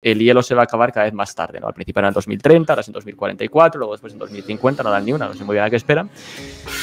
el hielo se va a acabar cada vez más tarde, ¿no? Al principio era en 2030, ahora es en 2044, luego después en 2050, no dan ni una, no sé muy bien a qué esperan.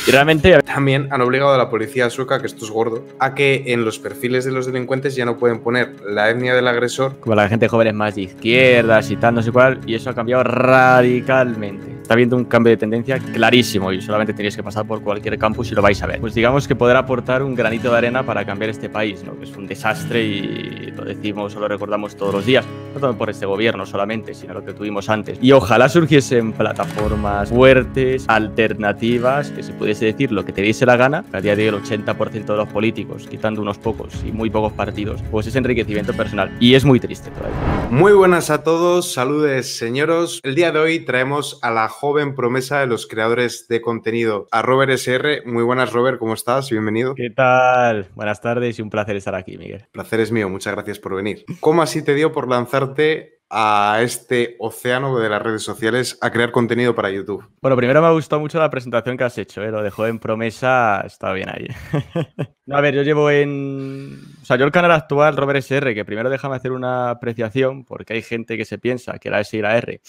Y realmente... También han obligado a la policía sueca, que esto es gordo, a que en los perfiles de los delincuentes ya no pueden poner la etnia del agresor. Como la gente joven es más de izquierdas y tal, no sé cuál, y eso ha cambiado radicalmente. Está habiendo un cambio de tendencia clarísimo y solamente tenéis que pasar por cualquier campus y lo vais a ver. Pues digamos que poder aportar un granito de arena para cambiar este país, ¿no? que es un desastre y lo decimos o lo recordamos todos los días no por este gobierno solamente, sino lo que tuvimos antes. Y ojalá surgiesen plataformas fuertes, alternativas, que se pudiese decir lo que te diese la gana, que a día de hoy el 80% de los políticos, quitando unos pocos y muy pocos partidos, pues es enriquecimiento personal. Y es muy triste todavía. Muy buenas a todos, saludes señoros. El día de hoy traemos a la joven promesa de los creadores de contenido, a Robert SR. Muy buenas Robert, ¿cómo estás? Bienvenido. ¿Qué tal? Buenas tardes y un placer estar aquí, Miguel. placer es mío, muchas gracias por venir. ¿Cómo así te dio por lanzarte a este océano de las redes sociales a crear contenido para YouTube? Bueno, primero me ha gustado mucho la presentación que has hecho, ¿eh? lo dejó en promesa, está bien ahí. a ver, yo llevo en... O sea, yo el canal actual, Robert SR, que primero déjame hacer una apreciación, porque hay gente que se piensa que la S y la R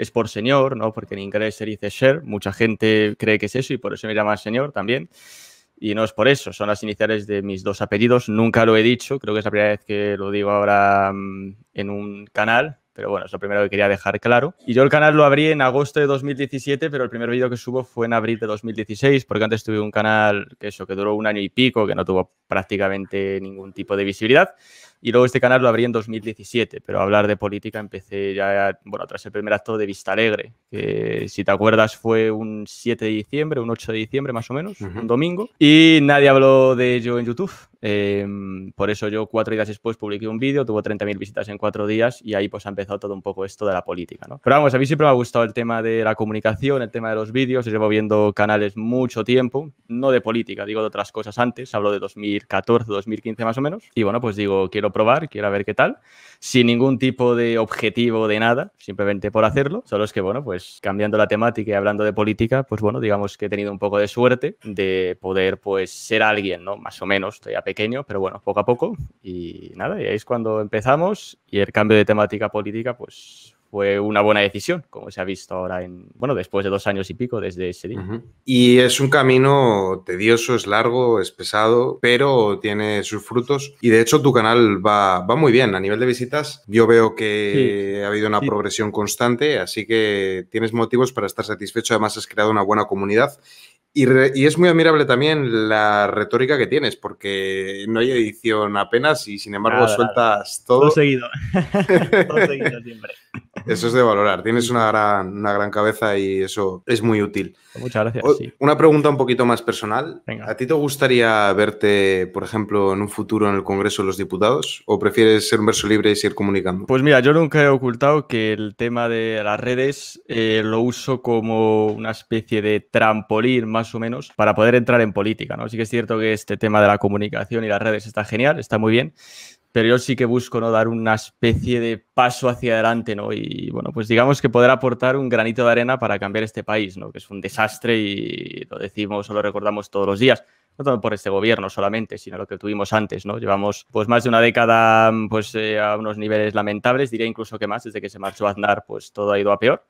es por señor, ¿no? Porque en inglés se dice share, mucha gente cree que es eso y por eso me llama señor también. Y no es por eso, son las iniciales de mis dos apellidos. Nunca lo he dicho, creo que es la primera vez que lo digo ahora mm, en un canal, pero bueno, es lo primero que quería dejar claro. Y yo el canal lo abrí en agosto de 2017, pero el primer vídeo que subo fue en abril de 2016, porque antes tuve un canal que eso, que duró un año y pico, que no tuvo prácticamente ningún tipo de visibilidad. Y luego este canal lo abrí en 2017, pero a hablar de política empecé ya, bueno, tras el primer acto de Vista Alegre, que si te acuerdas fue un 7 de diciembre, un 8 de diciembre más o menos, un domingo, y nadie habló de ello en YouTube. Em, por eso yo cuatro días después publiqué un vídeo, tuvo 30.000 visitas en cuatro días y ahí pues ha empezado todo un poco esto de la política, ¿no? Pero vamos, a mí siempre me ha gustado el tema de la comunicación, el tema de los vídeos, llevo viendo canales mucho tiempo, no de política, digo de otras cosas antes, hablo de 2014, 2015 más o menos, y bueno, pues digo, quiero probar, quiero ver qué tal, sin ningún tipo de objetivo de nada, simplemente por hacerlo, solo es que bueno, pues cambiando la temática y hablando de política, pues bueno, digamos que he tenido un poco de suerte de poder pues ser alguien, ¿no? Más o menos, estoy a pequeño, pero bueno, poco a poco. Y nada, y ahí es cuando empezamos y el cambio de temática política, pues fue una buena decisión, como se ha visto ahora en, bueno, después de dos años y pico desde ese día. Y es un camino tedioso, es largo, es pesado, pero tiene sus frutos. Y de hecho tu canal va, va muy bien a nivel de visitas. Yo veo que ha habido una progresión constante, así que tienes motivos para estar satisfecho. Además has creado una buena comunidad y, es muy admirable también la retórica que tienes, porque no hay edición apenas y sin embargo sueltas todo. Todo seguido. todo seguido siempre. Eso es de valorar. Tienes una gran, una gran cabeza y eso es muy útil. Muchas gracias. Una pregunta un poquito más personal. ¿A ti te gustaría verte, por ejemplo, en un futuro en el Congreso de los Diputados? ¿O prefieres ser un verso libre y seguir comunicando? Pues mira, yo nunca he ocultado que el tema de las redes eh, lo uso como una especie de trampolín, más o menos, para poder entrar en política. ¿no? Sí que es cierto que este tema de la comunicación y las redes está genial, está muy bien pero yo sí que busco ¿no? dar una especie de paso hacia adelante, ¿no? Y bueno, pues digamos que poder aportar un granito de arena para cambiar este país, ¿no? Que es un desastre y lo decimos o lo recordamos todos los días. No solo por este gobierno solamente, sino lo que tuvimos antes, ¿no? Llevamos pues más de una década pues eh, a unos niveles lamentables, diría incluso que más, desde que se marchó Aznar, pues todo ha ido a peor.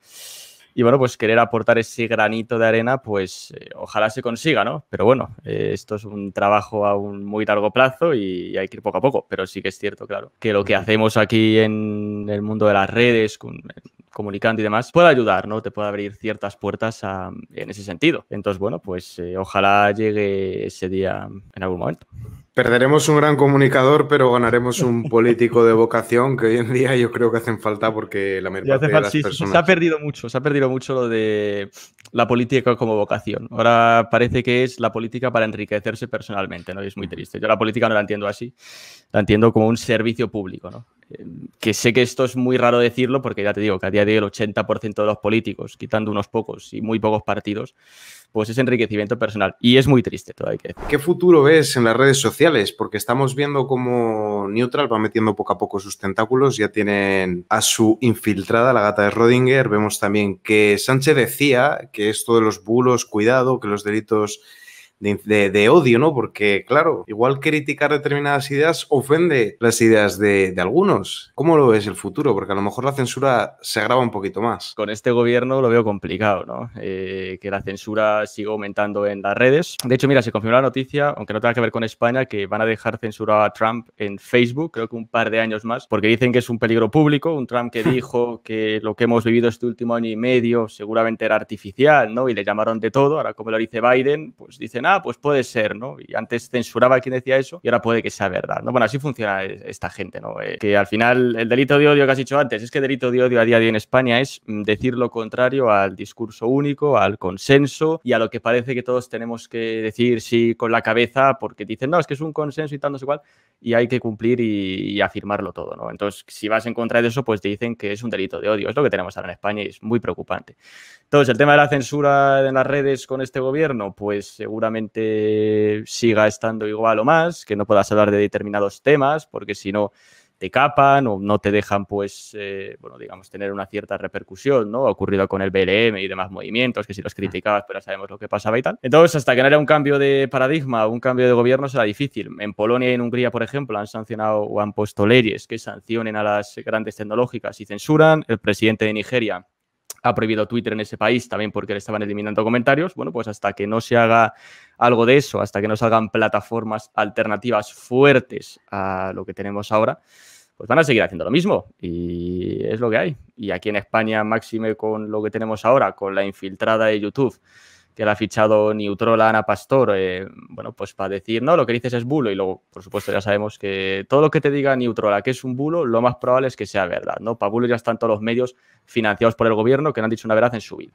Y bueno, pues querer aportar ese granito de arena, pues eh, ojalá se consiga, ¿no? Pero bueno, eh, esto es un trabajo a un muy largo plazo y hay que ir poco a poco. Pero sí que es cierto, claro, que lo que hacemos aquí en el mundo de las redes, con, comunicando y demás, puede ayudar, ¿no? Te puede abrir ciertas puertas en ese sentido. Entonces, bueno, pues eh, ojalá llegue ese día en algún momento. Perderemos un gran comunicador, pero ganaremos un político de vocación que hoy en día yo creo que hacen falta porque la mayoría de las personas... Se ha perdido mucho, se ha perdido mucho lo de la política como vocación. Ahora parece que es la política para enriquecerse personalmente, ¿no? Y es muy triste. Yo la política no la entiendo así, la entiendo como un servicio público, ¿no? Que sé que esto es muy raro decirlo porque ya te digo que a día de hoy el 80% de los políticos, quitando unos pocos y muy pocos partidos, pues es enriquecimiento personal. Y es muy triste todo, hay que ¿Qué futuro ves en las redes sociales? Porque estamos viendo cómo Neutral va metiendo poco a poco sus tentáculos, ya tienen a su infiltrada, la gata de Rodinger, vemos también que Sánchez decía que esto de los bulos, cuidado, que los delitos de, odio, ¿no? Porque, claro, igual criticar determinadas ideas ofende las ideas de, algunos. ¿Cómo lo ves el futuro? Porque a lo mejor la censura se agrava un poquito más. Con este gobierno lo veo complicado, ¿no? Eh, que la censura siga aumentando en las redes. De hecho, mira, se confirmó la noticia, aunque no tenga que ver con España, que van a dejar censurar a Trump en Facebook, creo que un par de años más, porque dicen que es un peligro público. Un Trump que dijo que lo que hemos vivido este último año y medio seguramente era artificial, ¿no? Y le llamaron de todo. Ahora, como lo dice Biden, pues dicen, ah, pues puede ser, ¿no? Y antes censuraba a quien decía eso y ahora puede que sea verdad, ¿no? Bueno, así funciona esta gente, ¿no? Eh, que al final el delito de odio que has dicho antes, es que el delito de odio a día de hoy en España es mm, decir lo contrario al discurso único, al consenso y a lo que parece que todos tenemos que decir sí con la cabeza porque dicen, no, es que es un consenso y tal, no sé y hay que cumplir y, afirmarlo todo, ¿no? Entonces, si vas en contra de eso, pues te dicen que es un delito de odio. Es lo que tenemos ahora en España y es muy preocupante. Entonces, el tema de la censura en las redes con este gobierno, pues seguramente siga estando igual o más, que no puedas hablar de determinados temas, porque si no te capan o no te dejan, pues, eh, bueno, digamos, tener una cierta repercusión, ¿no? Ha ocurrido con el BLM y demás movimientos, que si los criticabas, pero sabemos lo que pasaba y tal. Entonces, hasta que no haya un cambio de paradigma, un cambio de gobierno, será difícil. En Polonia y en Hungría, por ejemplo, han sancionado o han puesto leyes que sancionen a las grandes tecnológicas y censuran. El presidente de Nigeria ha prohibido Twitter en ese país también porque le estaban eliminando comentarios. Bueno, pues hasta que no se haga algo de eso, hasta que no salgan plataformas alternativas fuertes a lo que tenemos ahora, pues van a seguir haciendo lo mismo y es lo que hay. Y aquí en España, máxime con lo que tenemos ahora, con la infiltrada de YouTube, que la ha fichado Neutrola Ana Pastor, eh, bueno, pues para decir, no, lo que dices es bulo y luego, por supuesto, ya sabemos que todo lo que te diga Neutrola que es un bulo, lo más probable es que sea verdad, ¿no? Para bulo ya están todos los medios financiados por el gobierno que no han dicho una verdad en su vida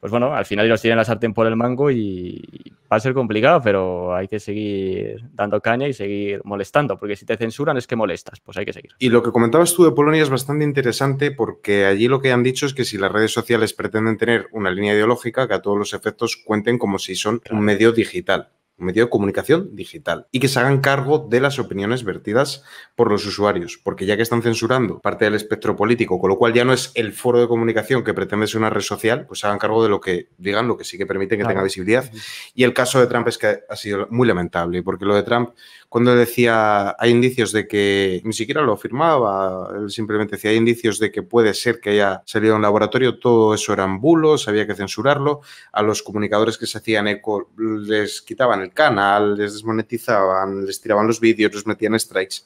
pues bueno, al final ellos tienen la sartén por el mango y va a ser complicado, pero hay que seguir dando caña y seguir molestando, porque si te censuran es que molestas, pues hay que seguir. Y lo que comentabas tú de Polonia es bastante interesante porque allí lo que han dicho es que si las redes sociales pretenden tener una línea ideológica, que a todos los efectos cuenten como si son un medio digital un medio de comunicación digital, y que se hagan cargo de las opiniones vertidas por los usuarios, porque ya que están censurando parte del espectro político, con lo cual ya no es el foro de comunicación que pretende ser una red social, pues se hagan cargo de lo que digan, lo que sí que permite que tenga visibilidad. Y el caso de Trump es que ha sido muy lamentable, porque lo de Trump cuando decía, hay indicios de que, ni siquiera lo afirmaba, él simplemente decía, hay indicios de que puede ser que haya salido un laboratorio, todo eso eran bulos, había que censurarlo, a los comunicadores que se hacían eco les quitaban el canal, les desmonetizaban, les tiraban los vídeos, les metían strikes.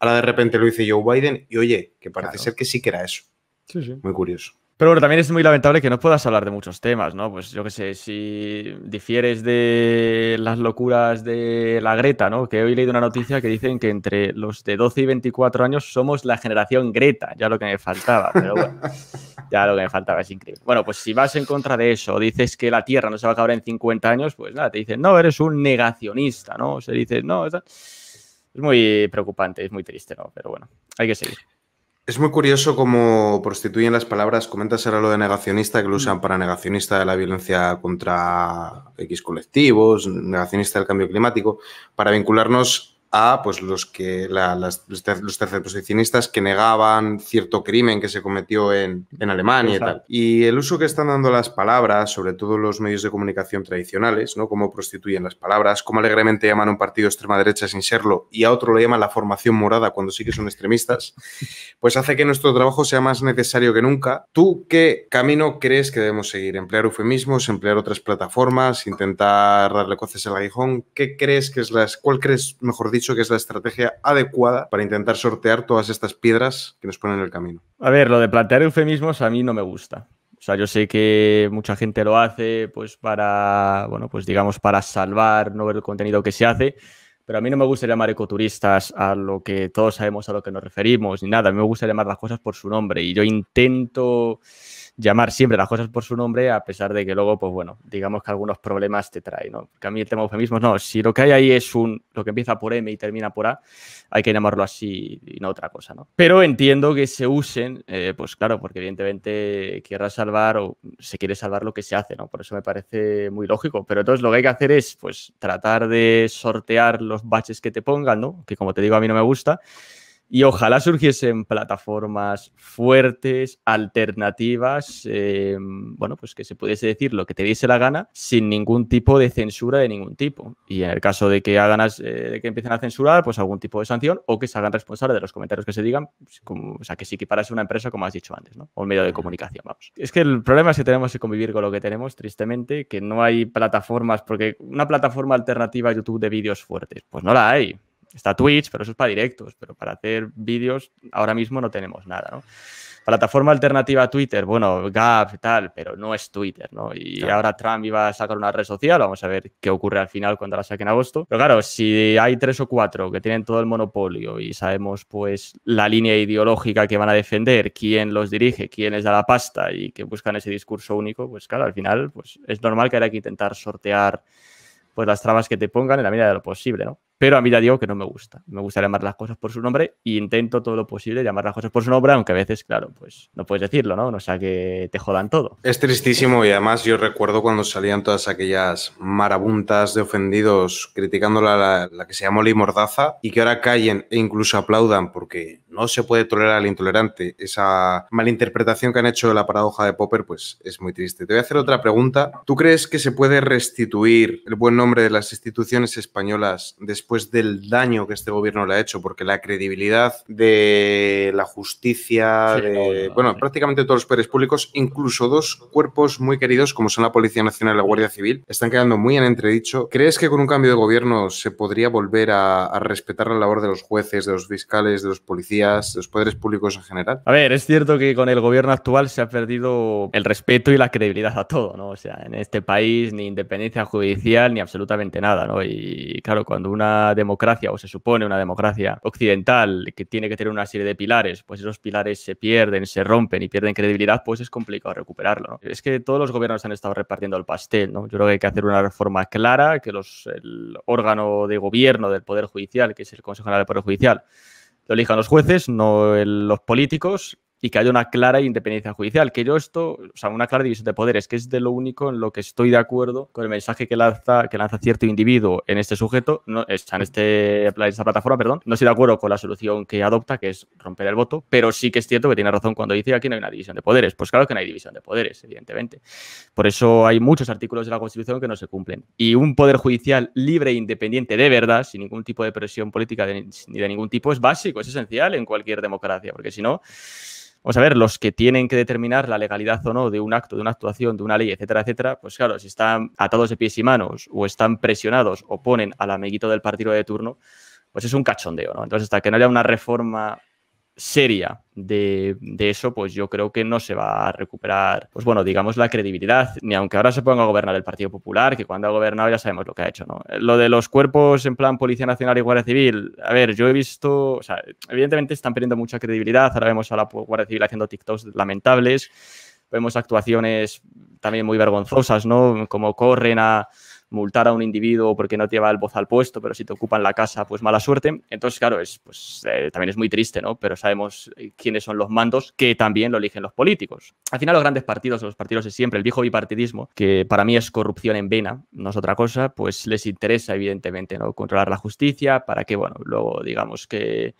Ahora de repente lo dice Joe Biden y oye, que parece ser que sí que era eso. Sí, sí. Muy curioso. Pero bueno, también es muy lamentable que no puedas hablar de muchos temas, ¿no? Pues yo qué sé, si difieres de las locuras de la Greta, ¿no? Que hoy he leído una noticia que dicen que entre los de 12 y 24 años somos la generación Greta, ya lo que me faltaba, pero bueno, ya lo que me faltaba es increíble. Bueno, pues si vas en contra de eso, dices que la Tierra no se va a acabar en 50 años, pues nada, te dicen, no, eres un negacionista, ¿no? O se dice, no, es muy preocupante, es muy triste, ¿no? Pero bueno, hay que seguir. Es muy curioso cómo prostituyen las palabras. Comentas ahora lo de negacionista, que lo usan mm. para negacionista de la violencia contra X colectivos, negacionista del cambio climático, para vincularnos a pues, los, que, las, los tercerposicionistas que negaban cierto crimen que se cometió en, Alemania y tal. Y el uso que están dando las palabras, sobre todo los medios de comunicación tradicionales, ¿no? Cómo prostituyen las palabras, cómo alegremente llaman a un partido extrema derecha sin serlo y a otro lo llaman la formación morada cuando sí que son extremistas, pues hace que nuestro trabajo sea más necesario que nunca. ¿Tú qué camino crees que debemos seguir? ¿Emplear eufemismos, emplear otras plataformas, intentar darle coces al aguijón? ¿Qué crees que es las, cuál crees, mejor dicho, dicho que es la estrategia adecuada para intentar sortear todas estas piedras que nos ponen en el camino. A ver, lo de plantear eufemismos a mí no me gusta. O sea, yo sé que mucha gente lo hace pues para, bueno, pues digamos para salvar, no ver el contenido que se hace, pero a mí no me gusta llamar ecoturistas a lo que todos sabemos a lo que nos referimos ni nada. A mí me gusta llamar las cosas por su nombre y yo intento llamar siempre las cosas por su nombre, a pesar de que luego, pues bueno, digamos que algunos problemas te trae, ¿no? Porque a mí el tema de eufemismos, no, si lo que hay ahí es un, lo que empieza por M y termina por A, hay que llamarlo así y no otra cosa, ¿no? Pero entiendo que se usen, eh, pues claro, porque evidentemente quieras salvar o se quiere salvar lo que se hace, ¿no? Por eso me parece muy lógico. Pero entonces lo que hay que hacer es, pues, tratar de sortear los baches que te pongan, ¿no? Que como te digo, a mí no me gusta Y ojalá surgiesen plataformas fuertes, alternativas, eh, bueno, pues que se pudiese decir lo que te diese la gana sin ningún tipo de censura de ningún tipo. Y en el caso de que hagan, eh, que empiecen a censurar, pues algún tipo de sanción o que se hagan responsables de los comentarios que se digan, pues, como, o sea, que sí que parase una empresa como has dicho antes, ¿no? O un medio de comunicación, vamos. Es que el problema es que tenemos que convivir con lo que tenemos, tristemente, que no hay plataformas, porque una plataforma alternativa a YouTube de vídeos fuertes, pues no la hay. Está Twitch, pero eso es para directos, pero para hacer vídeos ahora mismo no tenemos nada, ¿no? Plataforma alternativa a Twitter, bueno, Gap, tal, pero no es Twitter, ¿no? Y ahora Trump iba a sacar una red social, vamos a ver qué ocurre al final cuando la saquen en agosto. Pero claro, si hay tres o cuatro que tienen todo el monopolio y sabemos pues la línea ideológica que van a defender, quién los dirige, quién les da la pasta y que buscan ese discurso único, pues claro, al final pues es normal que haya que intentar sortear pues las trabas que te pongan en la medida de lo posible, ¿no? Pero a mí ya digo que no me gusta. Me gusta llamar las cosas por su nombre e intento todo lo posible llamar las cosas por su nombre, aunque a veces, claro, pues no puedes decirlo, ¿no? No sea que te jodan todo. Es tristísimo y además yo recuerdo cuando salían todas aquellas marabuntas de ofendidos criticando la, la que se llamó ley mordaza y que ahora callen e incluso aplaudan porque no se puede tolerar al intolerante. Esa malinterpretación que han hecho de la paradoja de Popper, pues es muy triste. Te voy a hacer otra pregunta. ¿Tú crees que se puede restituir el buen nombre de las instituciones españolas después después del daño que este gobierno le ha hecho, porque la credibilidad de la justicia, de, bueno, prácticamente todos los poderes públicos, incluso dos cuerpos muy queridos como son la Policía Nacional y la Guardia Civil, están quedando muy en entredicho. ¿Crees que con un cambio de gobierno se podría volver a, respetar la labor de los jueces, de los fiscales, de los policías, de los poderes públicos en general? A ver, es cierto que con el gobierno actual se ha perdido el respeto y la credibilidad a todo, ¿no? O sea, en este país ni independencia judicial ni absolutamente nada, ¿no? Y claro, cuando una democracia, o se supone una democracia occidental que tiene que tener una serie de pilares, pues esos pilares se pierden, se rompen y pierden credibilidad, pues es complicado recuperarlo. Es que todos los gobiernos han estado repartiendo el pastel, ¿no? Yo creo que hay que hacer una reforma clara, que los, el órgano de gobierno del Poder Judicial, que es el Consejo General del Poder Judicial, lo elijan los jueces, no los políticos, y que haya una clara independencia judicial. Que yo esto, o sea, una clara división de poderes, que es de lo único en lo que estoy de acuerdo con el mensaje que lanza, que lanza cierto individuo en este sujeto, no, en este, esta plataforma, perdón. No estoy de acuerdo con la solución que adopta, que es romper el voto, pero sí que es cierto que tiene razón cuando dice aquí no hay una división de poderes. Pues claro que no hay división de poderes, evidentemente. Por eso hay muchos artículos de la Constitución que no se cumplen. Y un poder judicial libre e independiente de verdad, sin ningún tipo de presión política ni de ningún tipo, es básico, es esencial en cualquier democracia, porque si no Vamos a ver, los que tienen que determinar la legalidad o no de un acto, de una actuación, de una ley, etcétera, etcétera, pues claro, si están atados de pies y manos o están presionados o ponen al amiguito del partido de turno, pues es un cachondeo, ¿no? Entonces, hasta que no haya una reforma seria de, eso, pues yo creo que no se va a recuperar, pues bueno, digamos la credibilidad, ni aunque ahora se ponga a gobernar el Partido Popular, que cuando ha gobernado ya sabemos lo que ha hecho, ¿no? Lo de los cuerpos en plan Policía Nacional y Guardia Civil, a ver, yo he visto, o sea, evidentemente están perdiendo mucha credibilidad, ahora vemos a la Guardia Civil haciendo TikToks lamentables, vemos actuaciones también muy vergonzosas, ¿no? Como corren a multar a un individuo porque no te lleva el voz al puesto, pero si te ocupan la casa, pues mala suerte. Entonces, claro, es, pues, eh, también es muy triste, ¿no? Pero sabemos eh, quiénes son los mandos que también lo eligen los políticos. Al final, los grandes partidos, los partidos de siempre, el viejo bipartidismo, que para mí es corrupción en vena, no es otra cosa, pues les interesa, evidentemente, ¿no? Controlar la justicia para que, bueno, luego digamos que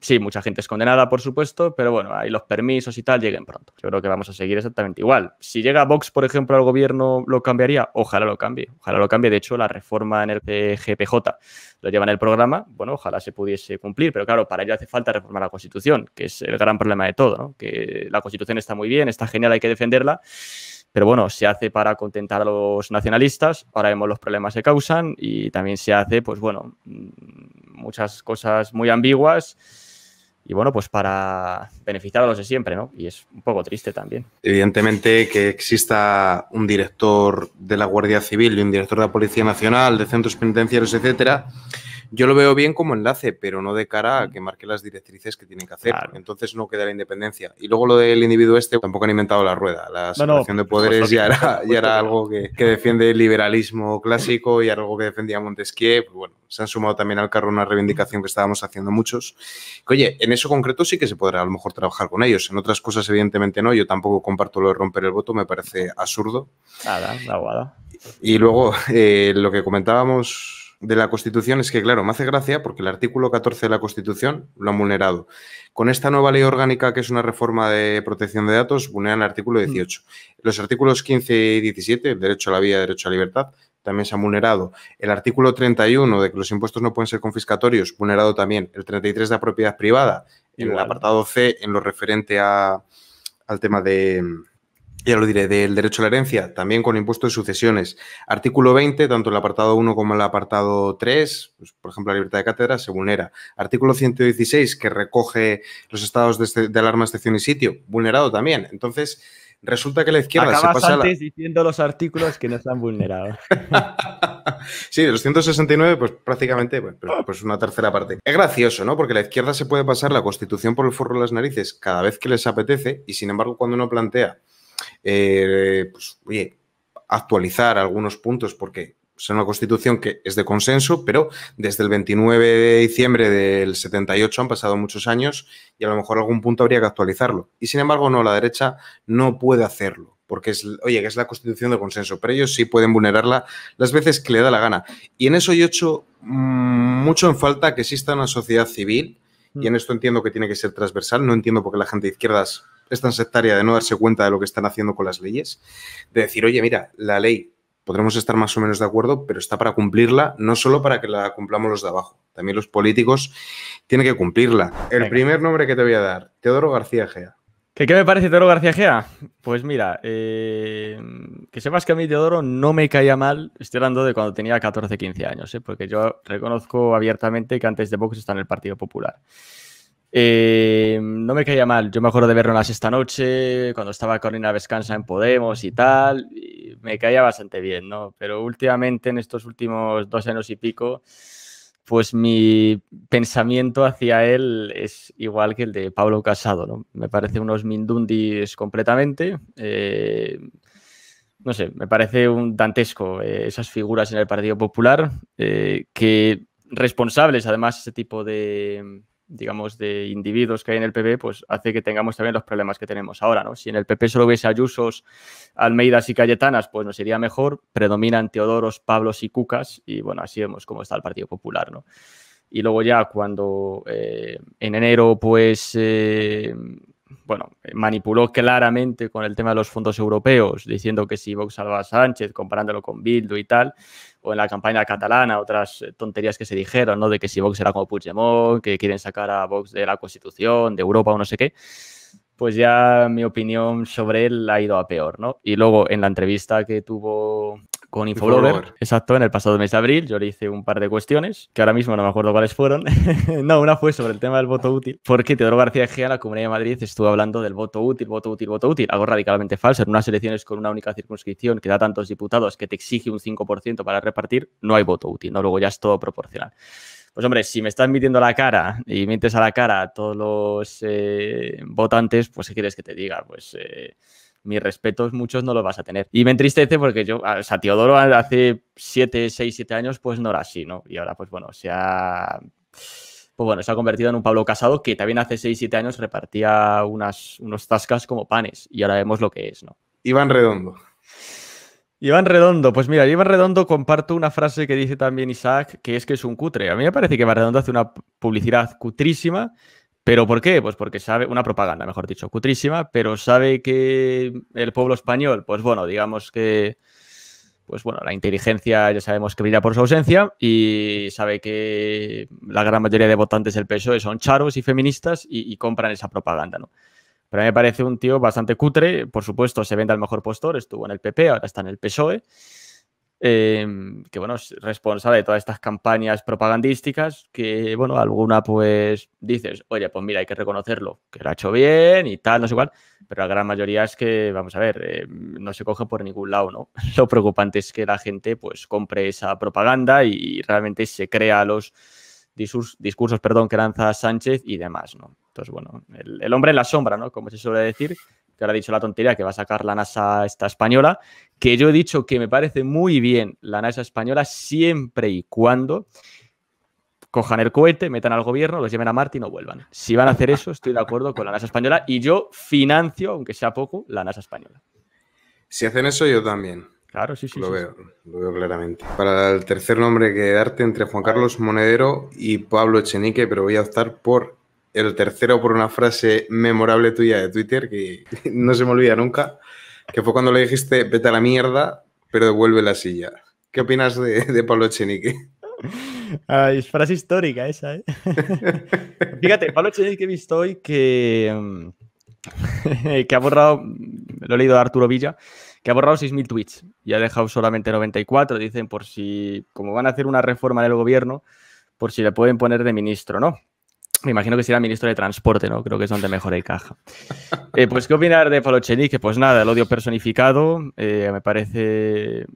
Sí, mucha gente es condenada, por supuesto, pero bueno, ahí los permisos y tal lleguen pronto. Yo creo que vamos a seguir exactamente igual. Si llega Vox, por ejemplo, al gobierno, ¿lo cambiaría? Ojalá lo cambie. Ojalá lo cambie. De hecho, la reforma en el GPJ lo lleva en el programa. Bueno, ojalá se pudiese cumplir, pero claro, para ello hace falta reformar la Constitución, que es el gran problema de todo, ¿no? Que la Constitución está muy bien, está genial, hay que defenderla. Pero bueno, se hace para contentar a los nacionalistas, ahora vemos los problemas que causan y también se hace, pues bueno, mm, muchas cosas muy ambiguas y bueno, pues para beneficiar a los de siempre, ¿no? Y es un poco triste también. Evidentemente que exista un director de la Guardia Civil y un director de la Policía Nacional, de centros penitenciarios, etcétera, yo lo veo bien como enlace, pero no de cara a que marque las directrices que tienen que hacer. Entonces no queda la independencia. Y luego lo del individuo este, tampoco han inventado la rueda. La separación de poderes ya, era, ya era algo que, defiende el liberalismo clásico y algo que defendía Montesquieu. Pues bueno, se han sumado también al carro una reivindicación que estábamos haciendo muchos. oye, en eso concreto sí que se podrá a lo mejor trabajar con ellos. En otras cosas, evidentemente, no. Yo tampoco comparto lo de romper el voto, me parece absurdo. Nada, guada. Y luego, eh, lo que comentábamos de la Constitución es que, claro, me hace gracia porque el artículo 14 de la Constitución lo han vulnerado. Con esta nueva ley orgánica, que es una reforma de protección de datos, vulneran el artículo 18. Mm. Los artículos 15 y 17, derecho a la vida, derecho a la libertad, también se han vulnerado. El artículo 31 de que los impuestos no pueden ser confiscatorios, vulnerado también. El 33 de la propiedad privada, en el apartado C, en lo referente a, al tema de, ya lo diré, del derecho a la herencia, también con impuestos de sucesiones. Artículo 20, tanto el apartado 1 como el apartado 3, pues, por ejemplo, la libertad de cátedra, se vulnera. Artículo 116, que recoge los estados de, de alarma, excepción y sitio, vulnerado también. Entonces, Resulta que la izquierda se pasa antes diciendo los artículos que no están vulnerados. sí, los 169, pues prácticamente, pues, pues, una tercera parte. Es gracioso, ¿no? Porque la izquierda se puede pasar la Constitución por el forro de las narices cada vez que les apetece y, sin embargo, cuando uno plantea, eh, pues, oye, actualizar algunos puntos porque es una constitución que es de consenso, pero desde el 29 de diciembre del 78 han pasado muchos años y a lo mejor algún punto habría que actualizarlo. Y sin embargo, no, la derecha no puede hacerlo, porque es, oye, que es la constitución de consenso, pero ellos sí pueden vulnerarla las veces que le da la gana. Y en eso yo echo mm, mucho en falta que exista una sociedad civil, y en mm. esto entiendo que tiene que ser transversal, no entiendo por qué la gente de izquierdas es tan sectaria de no darse cuenta de lo que están haciendo con las leyes, de decir, oye, mira, la ley podremos estar más o menos de acuerdo, pero está para cumplirla, no solo para que la cumplamos los de abajo, también los políticos tienen que cumplirla. El primer nombre que te voy a dar, Teodoro García Gea. ¿Qué, me parece Teodoro García Gea? Pues mira, eh, que sepas que a mí Teodoro no me caía mal, estoy hablando de cuando tenía 14, 15 años, ¿eh? porque yo reconozco abiertamente que antes de Vox está en el Partido Popular. Eh, no me caía mal. Yo me acuerdo de verlo en la noche, cuando estaba Corina Vescansa en Podemos y tal. Me caía bastante bien, ¿no? Pero últimamente, en estos últimos dos años y pico, pues mi pensamiento hacia él es igual que el de Pablo Casado, ¿no? Me parece unos mindundis completamente. Eh, no sé, me parece un dantesco eh, esas figuras en el Partido Popular que responsables, además, ese tipo de digamos, de individuos que hay en el PP, pues hace que tengamos también los problemas que tenemos ahora, ¿no? Si en el PP solo hubiese Ayusos, Almeidas y Cayetanas, pues nos iría mejor. Predominan Teodoros, Pablos y Cucas y, bueno, así vemos cómo está el Partido Popular, ¿no? Y luego ya cuando eh, en enero, pues, eh, bueno, manipuló claramente con el tema de los fondos europeos, diciendo que si Vox salva a Sánchez, comparándolo con Bildu y tal, o en la campaña catalana, otras eh, tonterías que se dijeron, ¿no? De que si Vox era como Puigdemont, que quieren sacar a Vox de la Constitución, de Europa o no sé qué, pues ya mi opinión sobre él ha ido a peor, ¿no? Y luego en la entrevista que tuvo con Infobloger, exacto, en el pasado mes de abril, yo le hice un par de cuestiones, que ahora mismo no me acuerdo cuáles fueron. no, una fue sobre el tema del voto útil, porque Teodoro García Gea, la Comunidad de Madrid, estuvo hablando del voto útil, voto útil, voto útil, algo radicalmente falso. En unas elecciones con una única circunscripción que da tantos diputados que te exige un 5% para repartir, no hay voto útil, ¿no? Luego ya es todo proporcional. Pues hombre, si me estás mintiendo la cara y mientes a la cara a todos los eh, votantes, pues ¿qué quieres que te diga? Pues... Eh, mis respetos muchos no los vas a tener. Y me entristece porque yo, o sea, Teodoro hace 7, 6, 7 años, pues no era así, ¿no? Y ahora, pues bueno, se ha... Pues bueno, se ha convertido en un Pablo Casado que también hace 6, 7 años repartía unas, unos tascas como panes y ahora vemos lo que es, ¿no? Iván Redondo. Iván Redondo, pues mira, Iván Redondo comparto una frase que dice también Isaac, que es que es un cutre. A mí me parece que Iván Redondo hace una publicidad cutrísima ¿Pero por qué? Pues porque sabe, una propaganda, mejor dicho, cutrísima, pero sabe que el pueblo español, pues bueno, digamos que, pues bueno, la inteligencia ya sabemos que brilla por su ausencia y sabe que la gran mayoría de votantes del PSOE son charos y feministas y, compran esa propaganda, ¿no? Pero a mí me parece un tío bastante cutre, por supuesto se vende al mejor postor, estuvo en el PP, ahora está en el PSOE, Em, que bueno, es responsable de todas estas campañas propagandísticas, que bueno, alguna pues dices, oye, pues mira, hay que reconocerlo, que lo ha hecho bien y tal, no sé cuál, pero la gran mayoría es que, vamos a ver, em, no se coge por ningún lado, ¿no? Lo preocupante es que la gente pues compre esa propaganda y, realmente se crea los discursos, perdón, que lanza Sánchez y demás, ¿no? Entonces, bueno, el hombre en la sombra, ¿no? Como se suele decir, que ahora ha dicho la tontería que va a sacar la NASA esta española, que yo he dicho que me parece muy bien la NASA española siempre y cuando cojan el cohete, metan al gobierno, los lleven a Marte y no vuelvan. Si van a hacer eso, estoy de acuerdo con la NASA española y yo financio, aunque sea poco, la NASA española. Si hacen eso, yo también. Claro, sí, sí. Lo, veo, lo veo claramente. Para el tercer nombre que darte entre Juan Carlos Monedero y Pablo Echenique, pero voy a optar por el tercero por una frase memorable tuya de Twitter que no se me olvida nunca, que fue cuando le dijiste, vete a la mierda, pero devuelve la silla. ¿Qué opinas de, Pablo Echenique? es frase histórica esa, ¿eh? Fíjate, Pablo Echenique he visto hoy que, mm, que ha borrado, lo he leído de Arturo Villa, que ha borrado 6.000 tweets y ha dejado solamente 94. Dicen por si, como van a hacer una reforma en el gobierno, por si le pueden poner de ministro, ¿no? Me imagino que será ministro de Transporte, ¿no? Creo que es donde mejor hay caja. Eh, pues, ¿qué opinar de Pablo Que Pues nada, el odio personificado eh, me parece,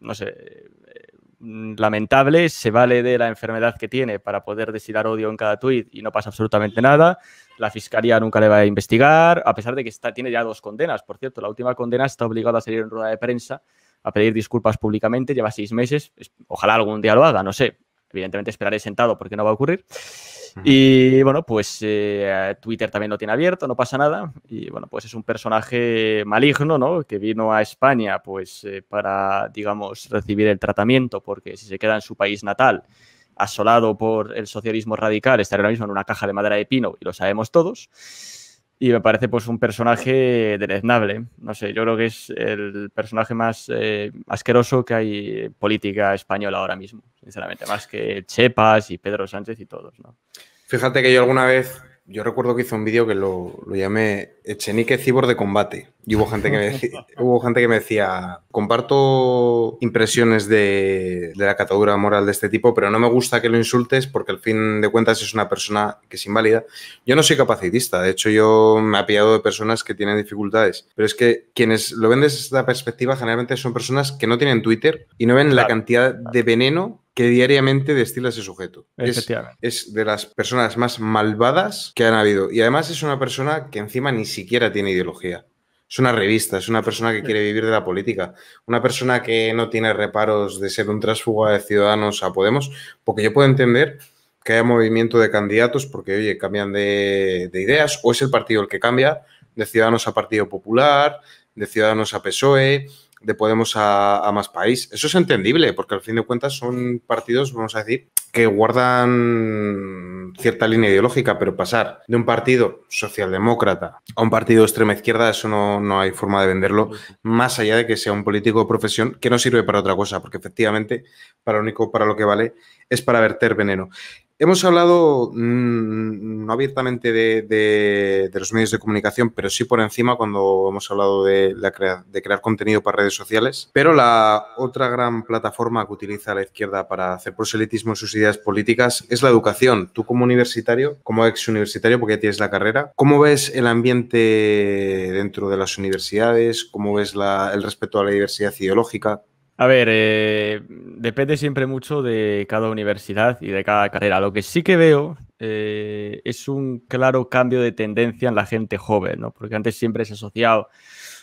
no sé, eh, lamentable. Se vale de la enfermedad que tiene para poder destilar odio en cada tuit y no pasa absolutamente nada. La fiscalía nunca le va a investigar, a pesar de que está, tiene ya dos condenas. Por cierto, la última condena está obligado a salir en rueda de prensa a pedir disculpas públicamente. Lleva seis meses. Ojalá algún día lo haga, no sé. Evidentemente esperaré sentado porque no va a ocurrir. Y bueno, pues eh, Twitter también lo tiene abierto, no pasa nada. Y bueno, pues es un personaje maligno, ¿no? Que vino a España pues eh, para, digamos, recibir el tratamiento, porque si se queda en su país natal, asolado por el socialismo radical, estaría ahora mismo en una caja de madera de pino y lo sabemos todos. Y me parece pues un personaje deleznable. No sé, yo creo que es el personaje más eh, asqueroso que hay en política española ahora mismo, sinceramente, más que Chepas y Pedro Sánchez y todos, ¿no? Fíjate que yo alguna vez yo recuerdo que hizo un vídeo que lo, llamé Echenique Cibor de Combate. Y hubo gente que me decía, hubo gente que me decía comparto impresiones de, la catadura moral de este tipo, pero no me gusta que lo insultes porque al fin de cuentas es una persona que es inválida. Yo no soy capacitista, de hecho yo me he pillado de personas que tienen dificultades, pero es que quienes lo ven desde esta perspectiva generalmente son personas que no tienen Twitter y no ven la cantidad de veneno que diariamente destila ese sujeto. Es, es, de las personas más malvadas que han habido. Y además es una persona que encima ni siquiera tiene ideología. Es una revista, es una persona que quiere vivir de la política, una persona que no tiene reparos de ser un trásfuga de ciudadanos a Podemos, porque yo puedo entender que haya movimiento de candidatos porque, oye, cambian de, de ideas, o es el partido el que cambia, de Ciudadanos a Partido Popular, de Ciudadanos a PSOE, de Podemos a, Más País. Eso es entendible, porque al fin de cuentas son partidos, vamos a decir, que guardan cierta línea ideológica, pero pasar de un partido socialdemócrata a un partido de extrema izquierda, eso no, no hay forma de venderlo, más allá de que sea un político de profesión que no sirve para otra cosa, porque efectivamente para lo único para lo que vale es para verter veneno. Hemos hablado mm, no abiertamente de, los medios de comunicación, pero sí por encima cuando hemos hablado de, de, crear contenido para redes sociales. Pero la otra gran plataforma que utiliza la izquierda para hacer proselitismo en sus ideas políticas es la educación. Tú como universitario, como ex universitario, porque ya tienes la carrera, ¿cómo ves el ambiente dentro de las universidades? ¿Cómo ves el respeto a la diversidad ideológica? A ver, eh, depende siempre mucho de cada universidad y de cada carrera. Lo que sí que veo eh, es un claro cambio de tendencia en la gente joven, ¿no? Porque antes siempre se asociado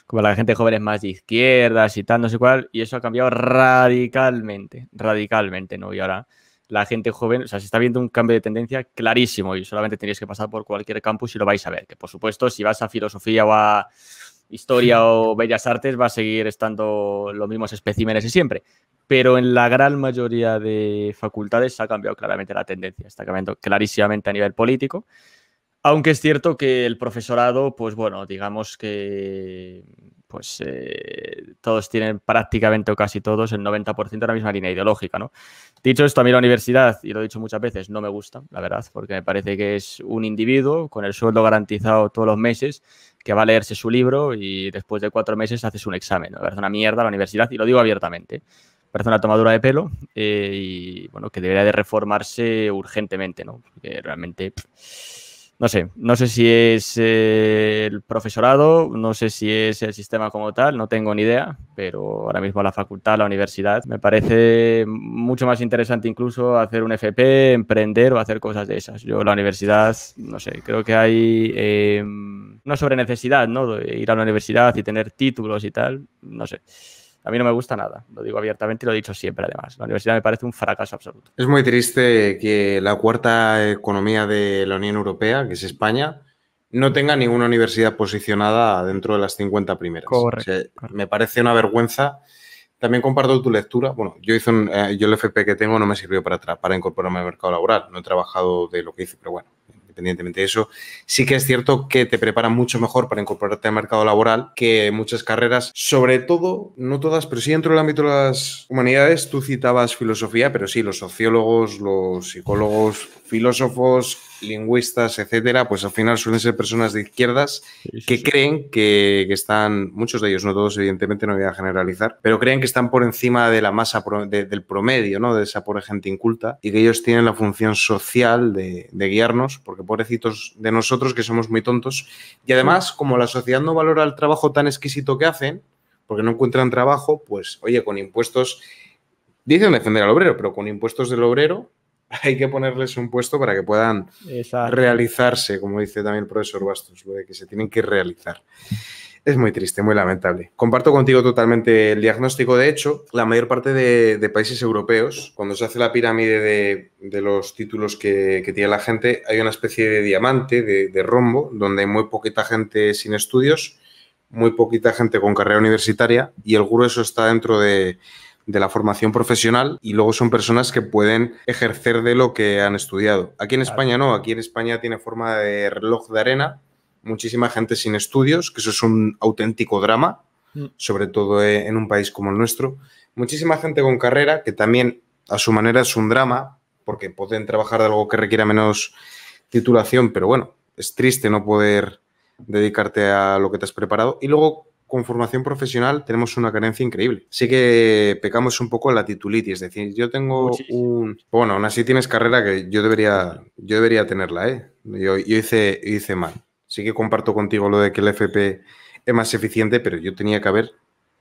como la gente joven es más de izquierdas y tal, no sé cuál, y eso ha cambiado radicalmente, radicalmente, ¿no? Y ahora la gente joven, o sea, se está viendo un cambio de tendencia clarísimo y solamente tenéis que pasar por cualquier campus y lo vais a ver. Que por supuesto, si vas a filosofía o a historia o bellas artes va a seguir estando los mismos especímenes de siempre. Pero en la gran mayoría de facultades ha cambiado claramente la tendencia, está cambiando clarísimamente a nivel político. Aunque es cierto que el profesorado, pues bueno, digamos que pues eh, todos tienen prácticamente o casi todos el 90% de la misma línea ideológica, ¿no? Dicho esto, a mí la universidad, y lo he dicho muchas veces, no me gusta, la verdad, porque me parece que es un individuo con el sueldo garantizado todos los meses que va a leerse su libro y después de cuatro meses haces un examen. Me parece una mierda la universidad y lo digo abiertamente. Me parece una tomadura de pelo eh, y bueno, que debería de reformarse urgentemente, ¿no? Porque realmente, no sé, no sé si es eh, el profesorado, no sé si es el sistema como tal, no tengo ni idea, pero ahora mismo la facultad, la universidad, me parece mucho más interesante incluso hacer un FP, emprender o hacer cosas de esas. Yo la universidad, no sé, creo que hay... Em, una sobre necesidad, ¿no? Ir a la universidad y tener títulos y tal, no sé. A mí no me gusta nada, lo digo abiertamente y lo he dicho siempre además. La universidad me parece un fracaso absoluto. Es muy triste que la cuarta economía de la Unión Europea, que es España, no tenga ninguna universidad posicionada dentro de las 50 primeras. Correcto. Me parece una vergüenza también comparto tu lectura. Bueno, yo hice eh, yo el FP que tengo no me sirvió para, para incorporarme al mercado laboral. No he trabajado de lo que hice, pero bueno, independientemente de eso, sí que es cierto que te preparan mucho mejor para incorporarte al mercado laboral que muchas carreras, sobre todo, no todas, pero sí dentro del ámbito de las humanidades, tú citabas filosofía, pero sí, los sociólogos, los psicólogos, filósofos, lingüistas, etcétera, pues al final suelen ser personas de izquierdas que creen que, están, muchos de ellos, no todos, evidentemente, no voy a generalizar, pero creen que están por encima de la masa del promedio, ¿no? De esa pobre gente inculta y que ellos tienen la función social de, guiarnos, porque pobrecitos de nosotros que somos muy tontos. Y además, como la sociedad no valora el trabajo tan exquisito que hacen, porque no encuentran trabajo, pues, oye, con impuestos, dicen defender al obrero, pero con impuestos del obrero hay que ponerles un puesto para que puedan realizarse, como dice también el profesor Bastos, lo de que se tienen que realizar. Es muy triste, muy lamentable. Comparto contigo totalmente el diagnóstico. De hecho, la mayor parte de, países europeos, cuando se hace la pirámide de, los títulos que, tiene la gente, hay una especie de diamante, de, de rombo, donde hay muy poquita gente sin estudios, muy poquita gente con carrera universitaria y el grueso está dentro de, de la formación profesional y luego son personas que pueden ejercer de lo que han estudiado. Aquí en España no, aquí en España tiene forma de reloj de arena, muchísima gente sin estudios, que eso es un auténtico drama, mm. sobre todo e, en un país como el nuestro. Muchísima gente con carrera, que también a su manera es un drama, porque pueden trabajar de algo que requiera menos titulación, pero bueno, es triste no poder dedicarte a lo que te has preparado. Y luego con formación profesional tenemos una carencia increíble. Sí que pecamos un poco en la titulitis, es decir, yo tengo un... Bueno, aún así tienes carrera que yo debería, yo debería tenerla, ¿eh? Yo, hice, hice mal. Sí que comparto contigo lo de que el FP es más eficiente, pero yo tenía que haber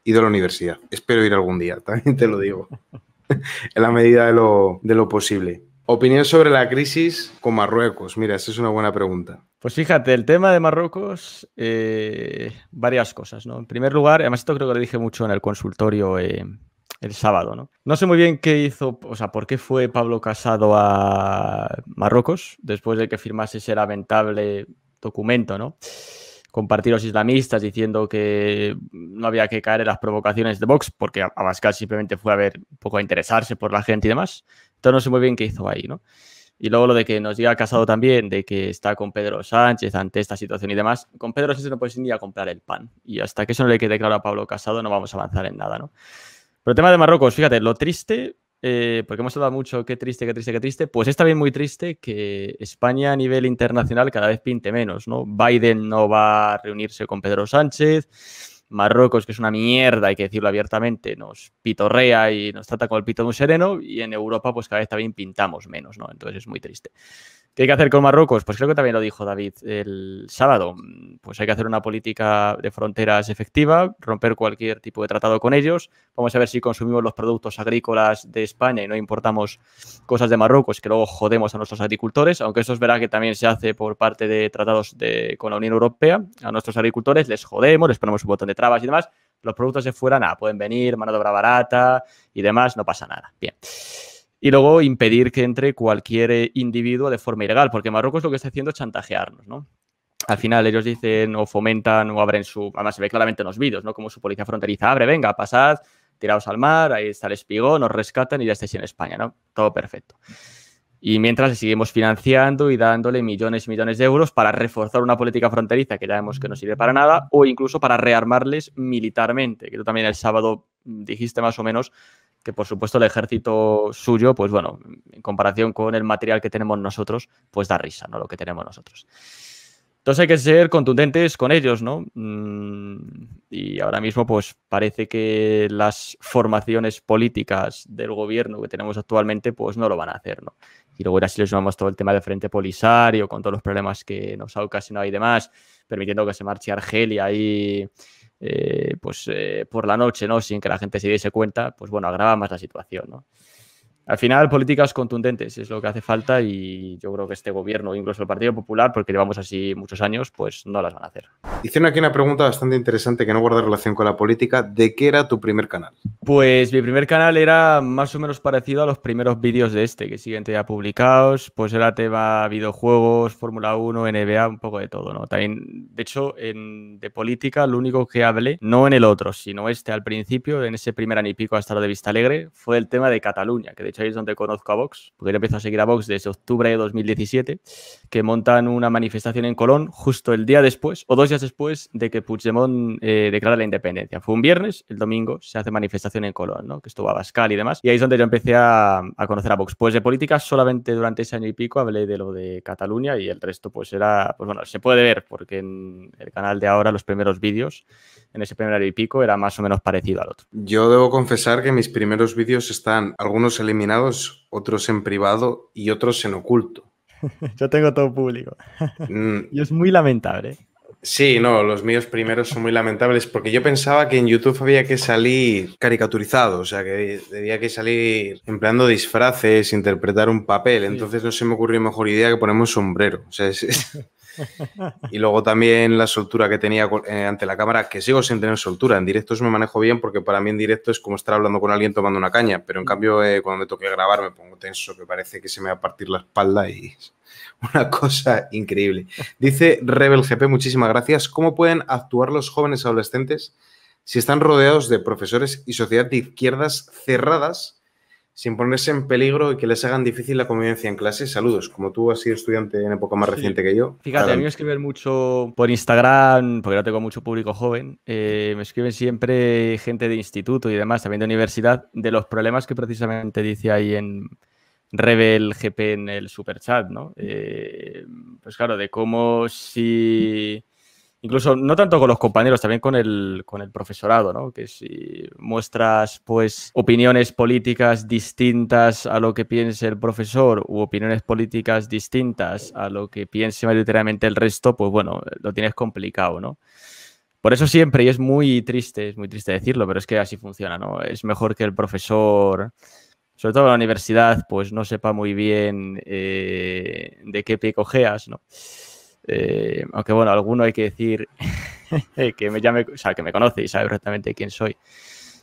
ido a la universidad. Espero ir algún día, también te lo digo. en la medida de lo, de lo posible. Opinión sobre la crisis con Marruecos. Mira, esa es una buena pregunta. Pues fíjate, el tema de Marruecos, eh, varias cosas, ¿no? En primer lugar, además esto creo que lo dije mucho en el consultorio eh, el sábado, ¿no? No sé muy bien qué hizo, o sea, por qué fue Pablo Casado a Marruecos después de que firmase ese lamentable documento, ¿no? compartir los islamistas diciendo que no había que caer en las provocaciones de Vox, porque Abascal simplemente fue a ver un poco a interesarse por la gente y demás. Entonces no sé muy bien qué hizo ahí, ¿no? Y luego lo de que nos diga Casado también, de que está con Pedro Sánchez ante esta situación y demás. Con Pedro Sánchez no puedes ni a comprar el pan. Y hasta que eso no le quede claro a Pablo Casado no vamos a avanzar en nada, ¿no? Pero el tema de Marruecos, fíjate, lo triste eh, porque hemos hablado mucho, qué triste, qué triste, qué triste, pues es también muy triste que España a nivel internacional cada vez pinte menos, ¿no? Biden no va a reunirse con Pedro Sánchez, Marruecos, que es una mierda, hay que decirlo abiertamente, nos pitorrea y nos trata con el pito muy sereno, y en Europa pues cada vez también pintamos menos, ¿no? Entonces es muy triste. ¿Qué hay que hacer con Marruecos? Pues creo que también lo dijo David el sábado. Pues hay que hacer una política de fronteras efectiva, romper cualquier tipo de tratado con ellos. Vamos a ver si consumimos los productos agrícolas de España y no importamos cosas de Marruecos que luego jodemos a nuestros agricultores, aunque eso es verdad que también se hace por parte de tratados de, con la Unión Europea. A nuestros agricultores les jodemos, les ponemos un botón de trabas y demás. Los productos de fuera, nada, pueden venir, mano de obra barata y demás, no pasa nada. Bien y luego impedir que entre cualquier eh, individuo de forma ilegal, porque Marruecos lo que está haciendo es chantajearnos, ¿no? Al final ellos dicen o fomentan o abren su, además se ve claramente en los vídeos, ¿no? Como su policía fronteriza abre, venga, pasad, tiraos al mar, ahí está el espigón, nos rescatan y ya estáis en España, ¿no? Todo perfecto. Y mientras le seguimos financiando y dándole millones y millones de euros para reforzar una política fronteriza que ya vemos que no sirve para nada, o incluso para rearmarles militarmente, que tú también el sábado dijiste más o menos que por supuesto el ejército suyo, pues bueno, en comparación con el material que tenemos nosotros, pues da risa, ¿no? Lo que tenemos nosotros. Entonces hay que ser contundentes con ellos, ¿no? Mm, y ahora mismo, pues parece que las formaciones políticas del gobierno que tenemos actualmente, pues no lo van a hacer, ¿no? Y luego ya si les sumamos todo el tema de Frente Polisario, con todos los problemas que nos ha ocasionado y demás, permitiendo que se marche Argelia y eh, pues eh, por la noche, ¿no? Sin que la gente se diese cuenta, pues bueno, agrava más la situación, ¿no? Al final, políticas contundentes es lo que hace falta y yo creo que este gobierno, incluso el Partido Popular, porque llevamos así muchos años, pues no las van a hacer. Hicieron aquí una pregunta bastante interesante que no guarda relación con la política. ¿De qué era tu primer canal? Pues mi primer canal era más o menos parecido a los primeros vídeos de este, que siguen ya publicados. Pues era tema videojuegos, Fórmula 1, NBA, un poco de todo, ¿no? También, de hecho, en, de política, lo único que hablé, no en el otro, sino este al principio, en ese primer año y pico hasta lo de Vista Alegre, fue el tema de Cataluña, que de es donde conozco a Vox, porque yo empiezo a seguir a Vox desde octubre de 2017, que montan una manifestación en Colón justo el día después, o dos días después, de que Puigdemont eh, declara la independencia. Fue un viernes, el domingo se hace manifestación en Colón, ¿no? que estuvo a Bascal y demás, y ahí es donde yo empecé a, conocer a Vox. Pues de política solamente durante ese año y pico hablé de lo de Cataluña y el resto pues era, pues bueno, se puede ver porque en el canal de ahora los primeros vídeos en ese primer año y pico era más o menos parecido al otro. Yo debo confesar que mis primeros vídeos están algunos eliminados, otros en privado y otros en oculto. Yo tengo todo público. Mm. y es muy lamentable. Sí, no, los míos primeros son muy lamentables porque yo pensaba que en YouTube había que salir caricaturizado, o sea, que debía que salir empleando disfraces, interpretar un papel. Entonces no se me ocurrió mejor idea que ponerme un sombrero. O sea, es, y luego también la soltura que tenía eh, ante la cámara, que sigo sin tener soltura. En directos me manejo bien porque para mí en directo es como estar hablando con alguien tomando una caña, pero en cambio eh, cuando me toque grabar me pongo tenso, que parece que se me va a partir la espalda y es una cosa increíble. Dice Rebel GP, muchísimas gracias. ¿Cómo pueden actuar los jóvenes adolescentes si están rodeados de profesores y sociedad de izquierdas cerradas sin ponerse en peligro y que les hagan difícil la convivencia en clase. Saludos, como tú has sido estudiante en época más reciente que yo. Fíjate, a mí me escriben mucho por Instagram, porque no tengo mucho público joven, eh, me escriben siempre gente de instituto y demás, también de universidad, de los problemas que precisamente dice ahí en Rebel GP en el superchat, ¿no? Eh, pues claro, de cómo si incluso no tanto con los compañeros, también con el, con el profesorado, ¿no? Que si muestras, pues, opiniones políticas distintas a lo que piense el profesor u opiniones políticas distintas a lo que piense mayoritariamente el resto, pues bueno, lo tienes complicado, ¿no? Por eso siempre, y es muy triste, es muy triste decirlo, pero es que así funciona, ¿no? Es mejor que el profesor, sobre todo en la universidad, pues no sepa muy bien eh, de qué pie cojeas, ¿no? Eh, aunque bueno, alguno hay que decir que me llame, o sea, que me conoce y sabe perfectamente quién soy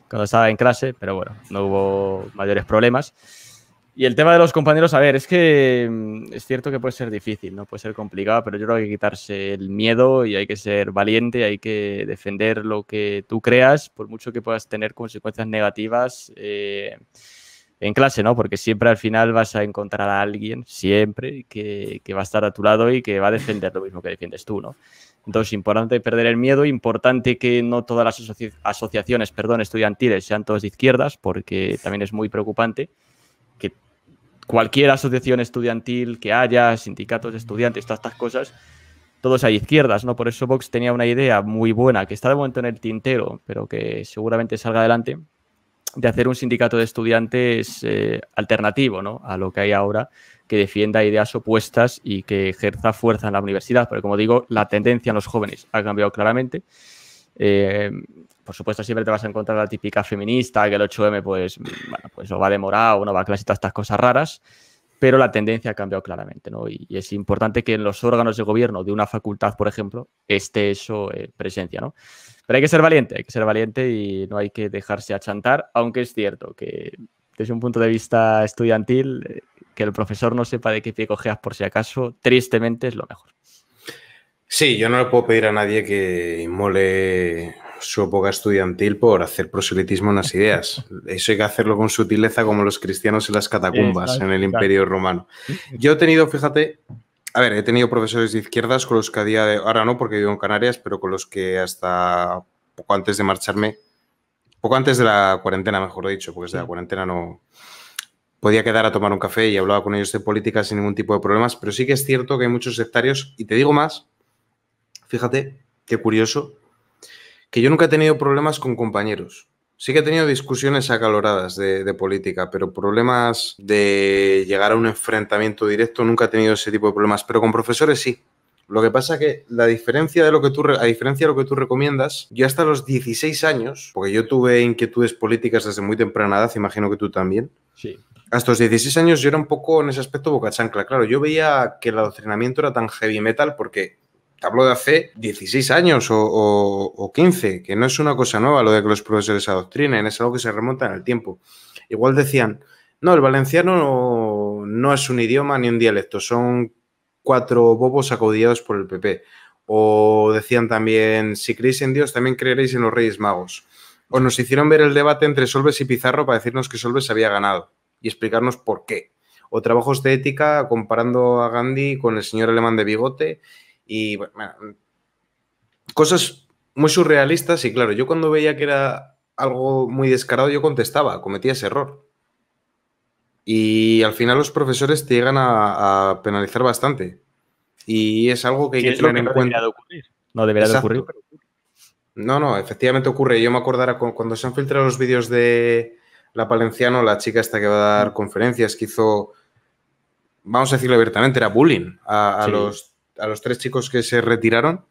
cuando estaba en clase, pero bueno, no hubo mayores problemas. Y el tema de los compañeros, a ver, es que mm, es cierto que puede ser difícil, ¿no? Puede ser complicado, pero yo creo que hay que quitarse el miedo y hay que ser valiente, hay que defender lo que tú creas, por mucho que puedas tener consecuencias negativas. Eh, en clase, ¿no? Porque siempre al final vas a encontrar a alguien, siempre, que, va a estar a tu lado y que va a defender lo mismo que defiendes tú, ¿no? Entonces, importante perder el miedo, importante que no todas las asociaciones, perdón, estudiantiles sean todas de izquierdas, porque también es muy preocupante que cualquier asociación estudiantil que haya, sindicatos de estudiantes, todas estas cosas, todos hay izquierdas, ¿no? Por eso Vox tenía una idea muy buena que está de momento en el tintero, pero que seguramente salga adelante, de hacer un sindicato de estudiantes eh, alternativo ¿no? a lo que hay ahora, que defienda ideas opuestas y que ejerza fuerza en la universidad. Pero como digo, la tendencia en los jóvenes ha cambiado claramente. Eh, por supuesto, siempre te vas a encontrar la típica feminista, que el 8M pues, bueno, pues no va demorado, no va a clase todas estas cosas raras, pero la tendencia ha cambiado claramente. ¿no? Y, es importante que en los órganos de gobierno de una facultad, por ejemplo, esté eso eh, presencia. ¿no? Pero hay que ser valiente, hay que ser valiente y no hay que dejarse achantar, aunque es cierto que desde un punto de vista estudiantil, eh, que el profesor no sepa de qué pie cojeas por si acaso, tristemente es lo mejor. Sí, yo no le puedo pedir a nadie que inmole su época estudiantil por hacer proselitismo en las ideas. Eso hay que hacerlo con sutileza como los cristianos en las catacumbas en el Imperio Romano. Yo he tenido, fíjate, a ver, he tenido profesores de izquierdas con los que a día de ahora no, porque vivo en Canarias, pero con los que hasta poco antes de marcharme, poco antes de la cuarentena, mejor dicho, porque desde la cuarentena no podía quedar a tomar un café y hablaba con ellos de política sin ningún tipo de problemas, pero sí que es cierto que hay muchos sectarios, y te digo más, fíjate, qué curioso, que yo nunca he tenido problemas con compañeros. Sí que he tenido discusiones acaloradas de, política, pero problemas de llegar a un enfrentamiento directo nunca he tenido ese tipo de problemas. Pero con profesores sí. Lo que pasa que la diferencia de lo que tú, a diferencia de lo que tú recomiendas, yo hasta los 16 años, porque yo tuve inquietudes políticas desde muy temprana edad, imagino que tú también. Sí. Hasta los 16 años yo era un poco en ese aspecto boca chancla. Claro, yo veía que el adoctrinamiento era tan heavy metal porque hablo de hace 16 años o, 15, que no es una cosa nueva lo de que los profesores adoctrinen, es algo que se remonta en el tiempo. Igual decían, no, el valenciano no, es un idioma ni un dialecto, son cuatro bobos acaudillados por el PP. O decían también, si creéis en Dios, también creeréis en los Reyes Magos. O nos hicieron ver el debate entre Solves y Pizarro para decirnos que Solves había ganado y explicarnos por qué. O trabajos de ética comparando a Gandhi con el señor alemán de bigote y bueno, cosas muy surrealistas y claro, yo cuando veía que era algo muy descarado, yo contestaba, cometía ese error. Y al final los profesores te llegan a, penalizar bastante. Y es algo que hay que tener en cuenta. No debería de ocurrir. No, no, efectivamente ocurre. Yo me acordará cuando se han filtrado los vídeos de la Palenciano, la chica esta que va a dar mm. conferencias, que hizo, vamos a decirlo abiertamente, era bullying a los a los tres chicos que se retiraron,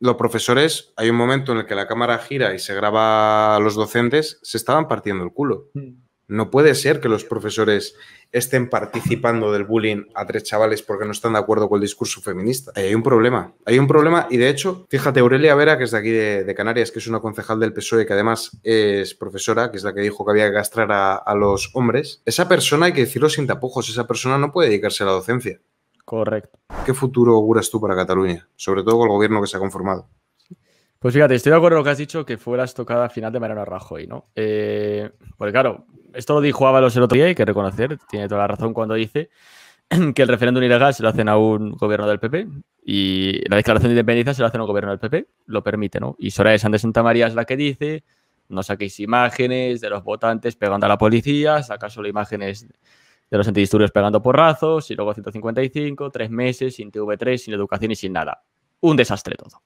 los profesores, hay un momento en el que la cámara gira y se graba a los docentes, se estaban partiendo el culo. Mm. No puede ser que los profesores estén participando del bullying a tres chavales porque no están de acuerdo con el discurso feminista. Hay un problema. Hay un problema y de hecho, fíjate, Aurelia Vera, que es de aquí de, Canarias, que es una concejal del PSOE, que además es profesora, que es la que dijo que había que castrar a, a los hombres, esa persona hay que decirlo sin tapujos, esa persona no puede dedicarse a la docencia. Correcto. ¿Qué futuro auguras tú para Cataluña? Sobre todo con el gobierno que se ha conformado. Pues fíjate, estoy de acuerdo con lo que has dicho, que fue la estocada final de Mariano Rajoy, ¿no? Eh, porque claro, esto lo dijo Ábalos el otro día, hay que reconocer, tiene toda la razón cuando dice que el referéndum ilegal se lo hacen a un gobierno del PP y la declaración de independencia se lo hacen a un gobierno del PP, lo permite, ¿no? Y Soraya Sánchez Santa María es la que dice, no saquéis imágenes de los votantes pegando a la policía, saca solo imágenes de los antidisturbios pegando porrazos y luego 155, tres meses sin TV3, sin educación y sin nada. Un desastre todo.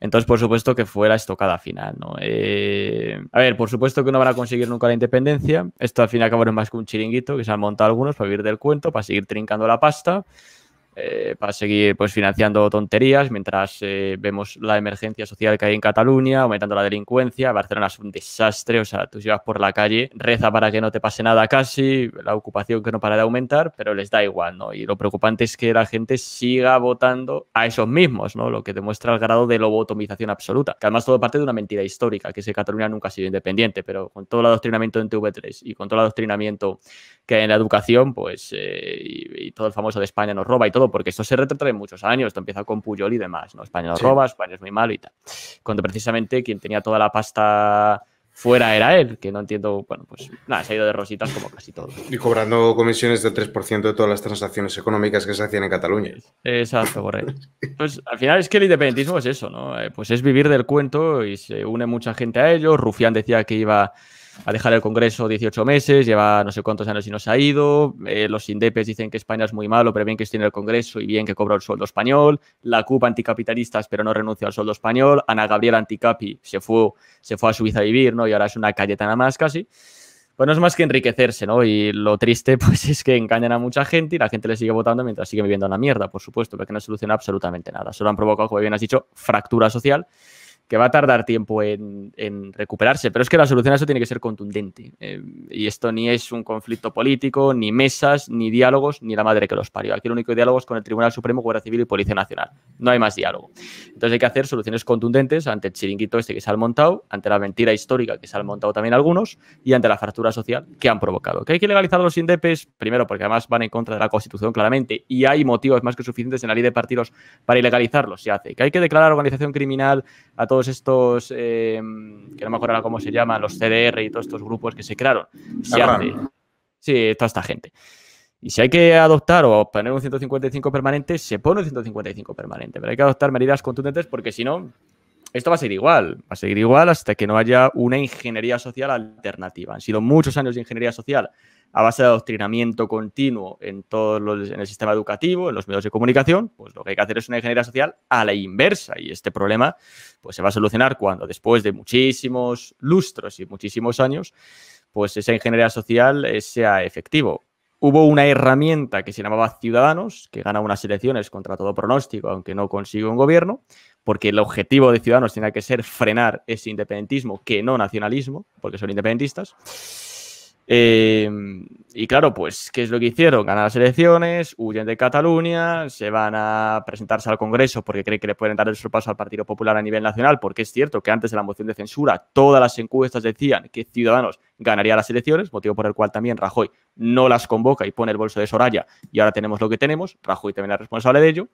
Entonces, por supuesto que fue la estocada final, ¿no? Eh, a ver, por supuesto que no van a conseguir nunca la independencia. Esto al fin y al cabo es más que un chiringuito que se han montado algunos para vivir del cuento, para seguir trincando la pasta. Eh, para seguir pues, financiando tonterías mientras eh, vemos la emergencia social que hay en Cataluña, aumentando la delincuencia. Barcelona es un desastre, o sea, tú si vas por la calle, reza para que no te pase nada casi, la ocupación que no para de aumentar, pero les da igual, ¿no? Y lo preocupante es que la gente siga votando a esos mismos, ¿no? Lo que demuestra el grado de lobotomización absoluta, que además todo parte de una mentira histórica, que es que Cataluña nunca ha sido independiente, pero con todo el adoctrinamiento en TV3 y con todo el adoctrinamiento que hay en la educación, pues, eh, y, y todo el famoso de España nos roba y todo, porque esto se retrata en muchos años, esto empieza con Puyol y demás, ¿no? España nos roba, España es muy malo y tal. Cuando precisamente quien tenía toda la pasta fuera era él, que no entiendo, bueno, pues nada, se ha ido de rositas como casi todo. Y cobrando comisiones del 3% de todas las transacciones económicas que se hacían en Cataluña. Exacto, correcto. Pues al final es que el independentismo es eso, ¿no? Eh, pues es vivir del cuento y se une mucha gente a ello. Rufián decía que iba a dejar el Congreso 18 meses, lleva no sé cuántos años y no se ha ido. Eh, los indepes dicen que España es muy malo, pero bien que esté en el Congreso y bien que cobra el sueldo español. La CUP anticapitalistas, pero no renuncia al sueldo español. Ana Gabriela anticapi se fue, se fue a Suiza a vivir, ¿no? Y ahora es una nada más casi. Pues no es más que enriquecerse, ¿no? Y lo triste, pues, es que engañan a mucha gente y la gente le sigue votando mientras sigue viviendo una mierda, por supuesto, porque no soluciona absolutamente nada. Solo han provocado, como bien has dicho, fractura social que va a tardar tiempo en, recuperarse, pero es que la solución a eso tiene que ser contundente. Eh, y esto ni es un conflicto político, ni mesas, ni diálogos, ni la madre que los parió. Aquí el único diálogo es con el Tribunal Supremo, Guardia Civil y Policía Nacional. No hay más diálogo. Entonces hay que hacer soluciones contundentes ante el chiringuito este que se ha montado, ante la mentira histórica que se han montado también algunos y ante la fractura social que han provocado. Que hay que legalizar los indepes, primero porque además van en contra de la Constitución claramente y hay motivos más que suficientes en la ley de partidos para ilegalizarlos, se hace. Que hay que declarar organización criminal a todos estos, eh, que no me acuerdo cómo se llaman, los CDR y todos estos grupos que se crearon, se hace. Sí, toda esta gente. Y si hay que adoptar o poner un 155 permanente, se pone un 155 permanente. Pero hay que adoptar medidas contundentes porque si no, esto va a seguir igual. Va a seguir igual hasta que no haya una ingeniería social alternativa. Han sido muchos años de ingeniería social a base de adoctrinamiento continuo en todo en el sistema educativo, en los medios de comunicación, pues lo que hay que hacer es una ingeniería social a la inversa. Y este problema pues, se va a solucionar cuando después de muchísimos lustros y muchísimos años, pues esa ingeniería social eh, sea efectivo. hubo una herramienta que se llamaba Ciudadanos, que gana unas elecciones contra todo pronóstico, aunque no consigue un gobierno, porque el objetivo de Ciudadanos tenía que ser frenar ese independentismo, que no nacionalismo, porque son independentistas. Eh, y claro, pues, ¿qué es lo que hicieron? Ganan las elecciones, huyen de Cataluña, se van a presentarse al Congreso porque creen que le pueden dar el sorpaso al Partido Popular a nivel nacional, porque es cierto que antes de la moción de censura todas las encuestas decían que Ciudadanos ganaría las elecciones, motivo por el cual también Rajoy no las convoca y pone el bolso de Soraya y ahora tenemos lo que tenemos, Rajoy también es responsable de ello.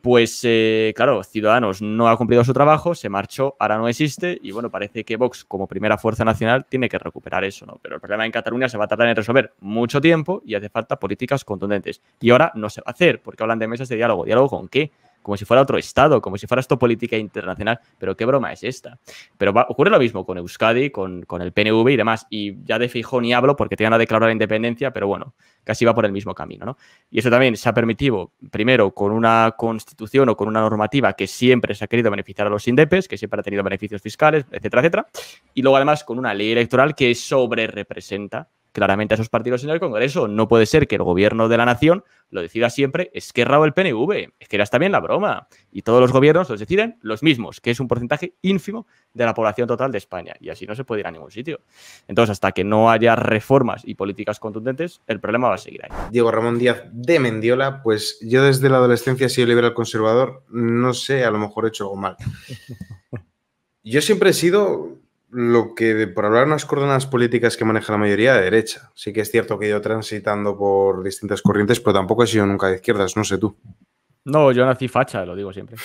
Pues eh, claro, Ciudadanos no ha cumplido su trabajo, se marchó, ahora no existe y bueno, parece que Vox como primera fuerza nacional tiene que recuperar eso, ¿no? Pero el problema en Cataluña se va a tardar en resolver mucho tiempo y hace falta políticas contundentes. Y ahora no se va a hacer porque hablan de mesas de diálogo. ¿Diálogo con qué? Como si fuera otro Estado, como si fuera esto política internacional. Pero qué broma es esta. Pero ocurre lo mismo con Euskadi, con, con, el PNV y demás. Y ya de Fijón ni hablo porque te van a declarar la independencia, pero bueno, casi va por el mismo camino. ¿no? Y eso también se ha permitido, primero, con una constitución o con una normativa que siempre se ha querido beneficiar a los indepes, que siempre ha tenido beneficios fiscales, etcétera, etcétera. Y luego además con una ley electoral que sobre representa claramente a esos partidos en el Congreso. No puede ser que el gobierno de la nación lo decida siempre Esquerra o el PNV. Es que ya está bien la broma. Y todos los gobiernos los deciden los mismos, que es un porcentaje ínfimo de la población total de España. Y así no se puede ir a ningún sitio. Entonces, hasta que no haya reformas y políticas contundentes, el problema va a seguir ahí. Diego Ramón Díaz de Mendiola, pues yo desde la adolescencia he sido liberal conservador. No sé, a lo mejor he hecho algo mal. Yo siempre he sido lo que, por hablar unas coordenadas políticas que maneja la mayoría de derecha. Sí que es cierto que he ido transitando por distintas corrientes, pero tampoco he sido nunca de izquierdas, no sé tú. No, yo nací facha, lo digo siempre.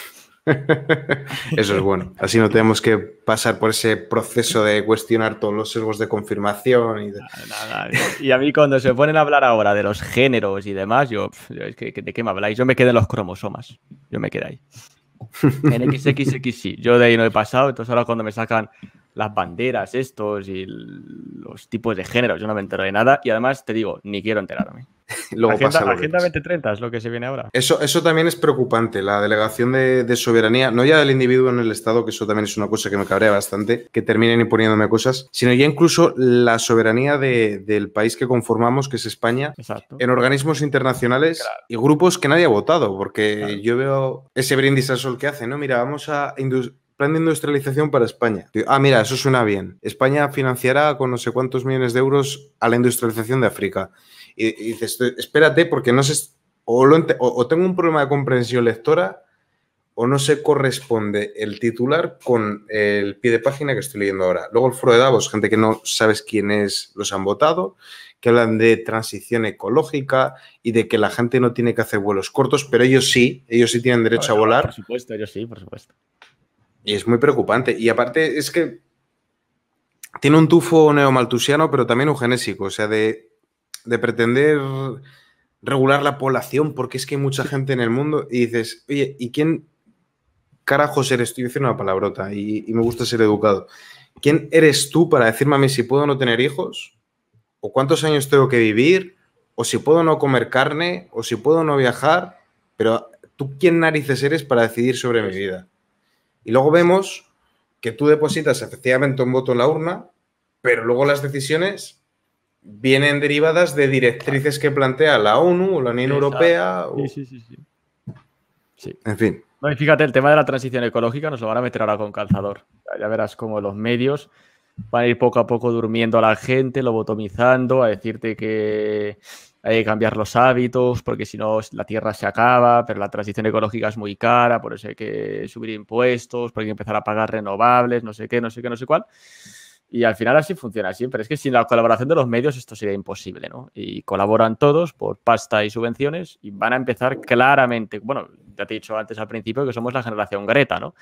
Eso es bueno. Así no tenemos que pasar por ese proceso de cuestionar todos los sesgos de confirmación. Y, y a mí cuando se ponen a hablar ahora de los géneros y demás, yo, es que, ¿de qué me habláis? Yo me quedé en los cromosomas. Yo me quedé ahí. En XXX sí. Yo de ahí no he pasado, entonces ahora cuando me sacan las banderas estos y los tipos de géneros. Yo no me entero de nada y además te digo, ni quiero enterarme. Luego agenda, pasa agenda 2030 es lo que se viene ahora. Eso, eso también es preocupante, la delegación de, soberanía, no ya del individuo en el Estado, que eso también es una cosa que me cabrea bastante, que terminen imponiéndome cosas, sino ya incluso la soberanía del país que conformamos, que es España, en organismos internacionales y grupos que nadie ha votado, porque yo veo ese brindis al sol que hace, ¿no? Mira, vamos a plan de industrialización para España. Ah, mira, eso suena bien. España financiará con no sé cuántos millones de euros a la industrialización de África. Y, dices, espérate, porque no sé, o, tengo un problema de comprensión lectora o no se corresponde el titular con el pie de página que estoy leyendo ahora. Luego el foro de Davos, gente que no sabes quiénes los han votado, que hablan de transición ecológica y de que la gente no tiene que hacer vuelos cortos, pero ellos sí, ellos sí tienen derecho a volar. Por supuesto, ellos sí, por supuesto. Y es muy preocupante. Y aparte es que tiene un tufo neomaltusiano, pero también eugenésico, o sea, de, pretender regular la población, porque es que hay mucha gente en el mundo y dices, oye, ¿y quién carajos eres tú? Yo decir una palabrota y, y, me gusta ser educado. ¿Quién eres tú para decirme a mí si puedo no tener hijos? ¿O cuántos años tengo que vivir? ¿O si puedo no comer carne? ¿O si puedo no viajar? Pero tú, ¿quién narices eres para decidir sobre mi vida? Y luego vemos que tú depositas efectivamente un voto en la urna, pero luego las decisiones vienen derivadas de directrices que plantea la ONU o la Unión Europea. Sí, sí, sí, sí. En fin. y fíjate, el tema de la transición ecológica nos lo van a meter ahora con calzador. Ya verás cómo los medios van a ir poco a poco durmiendo a la gente, lobotomizando, a decirte que hay que cambiar los hábitos, porque si no la tierra se acaba, pero la transición ecológica es muy cara, por eso hay que subir impuestos, porque hay que empezar a pagar renovables, no sé qué, no sé qué, no sé cuál. Y al final así funciona siempre. Es que sin la colaboración de los medios esto sería imposible, ¿no? Y colaboran todos por pasta y subvenciones y van a empezar claramente, bueno, ya te he dicho antes al principio que somos la generación Greta, ¿no?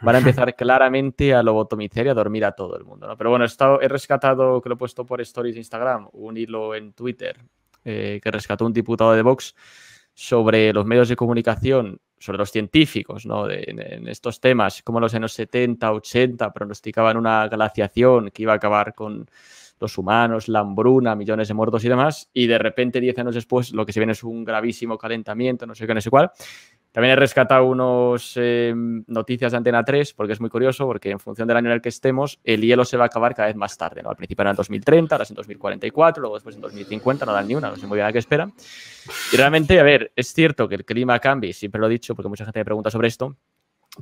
Van a empezar claramente a lobotomizar y a dormir a todo el mundo, ¿no? Pero bueno, he, he rescatado, que lo he puesto por stories de Instagram, un hilo en Twitter eh, que rescató un diputado de Vox sobre los medios de comunicación, sobre los científicos, ¿no? en, estos temas, como los años 70, 80 pronosticaban una glaciación que iba a acabar con los humanos, la hambruna, millones de muertos y demás, y de repente, 10 años después, lo que se viene es un gravísimo calentamiento, no sé qué, no sé cuál. También he rescatado unos eh, noticias de Antena 3, porque es muy curioso, porque en función del año en el que estemos, el hielo se va a acabar cada vez más tarde. ¿no? Al principio era en 2030, ahora es en 2044, luego después en 2050, no dan ni una, no sé muy bien a qué esperan. Y realmente, a ver, es cierto que el clima cambia, siempre lo he dicho, porque mucha gente me pregunta sobre esto,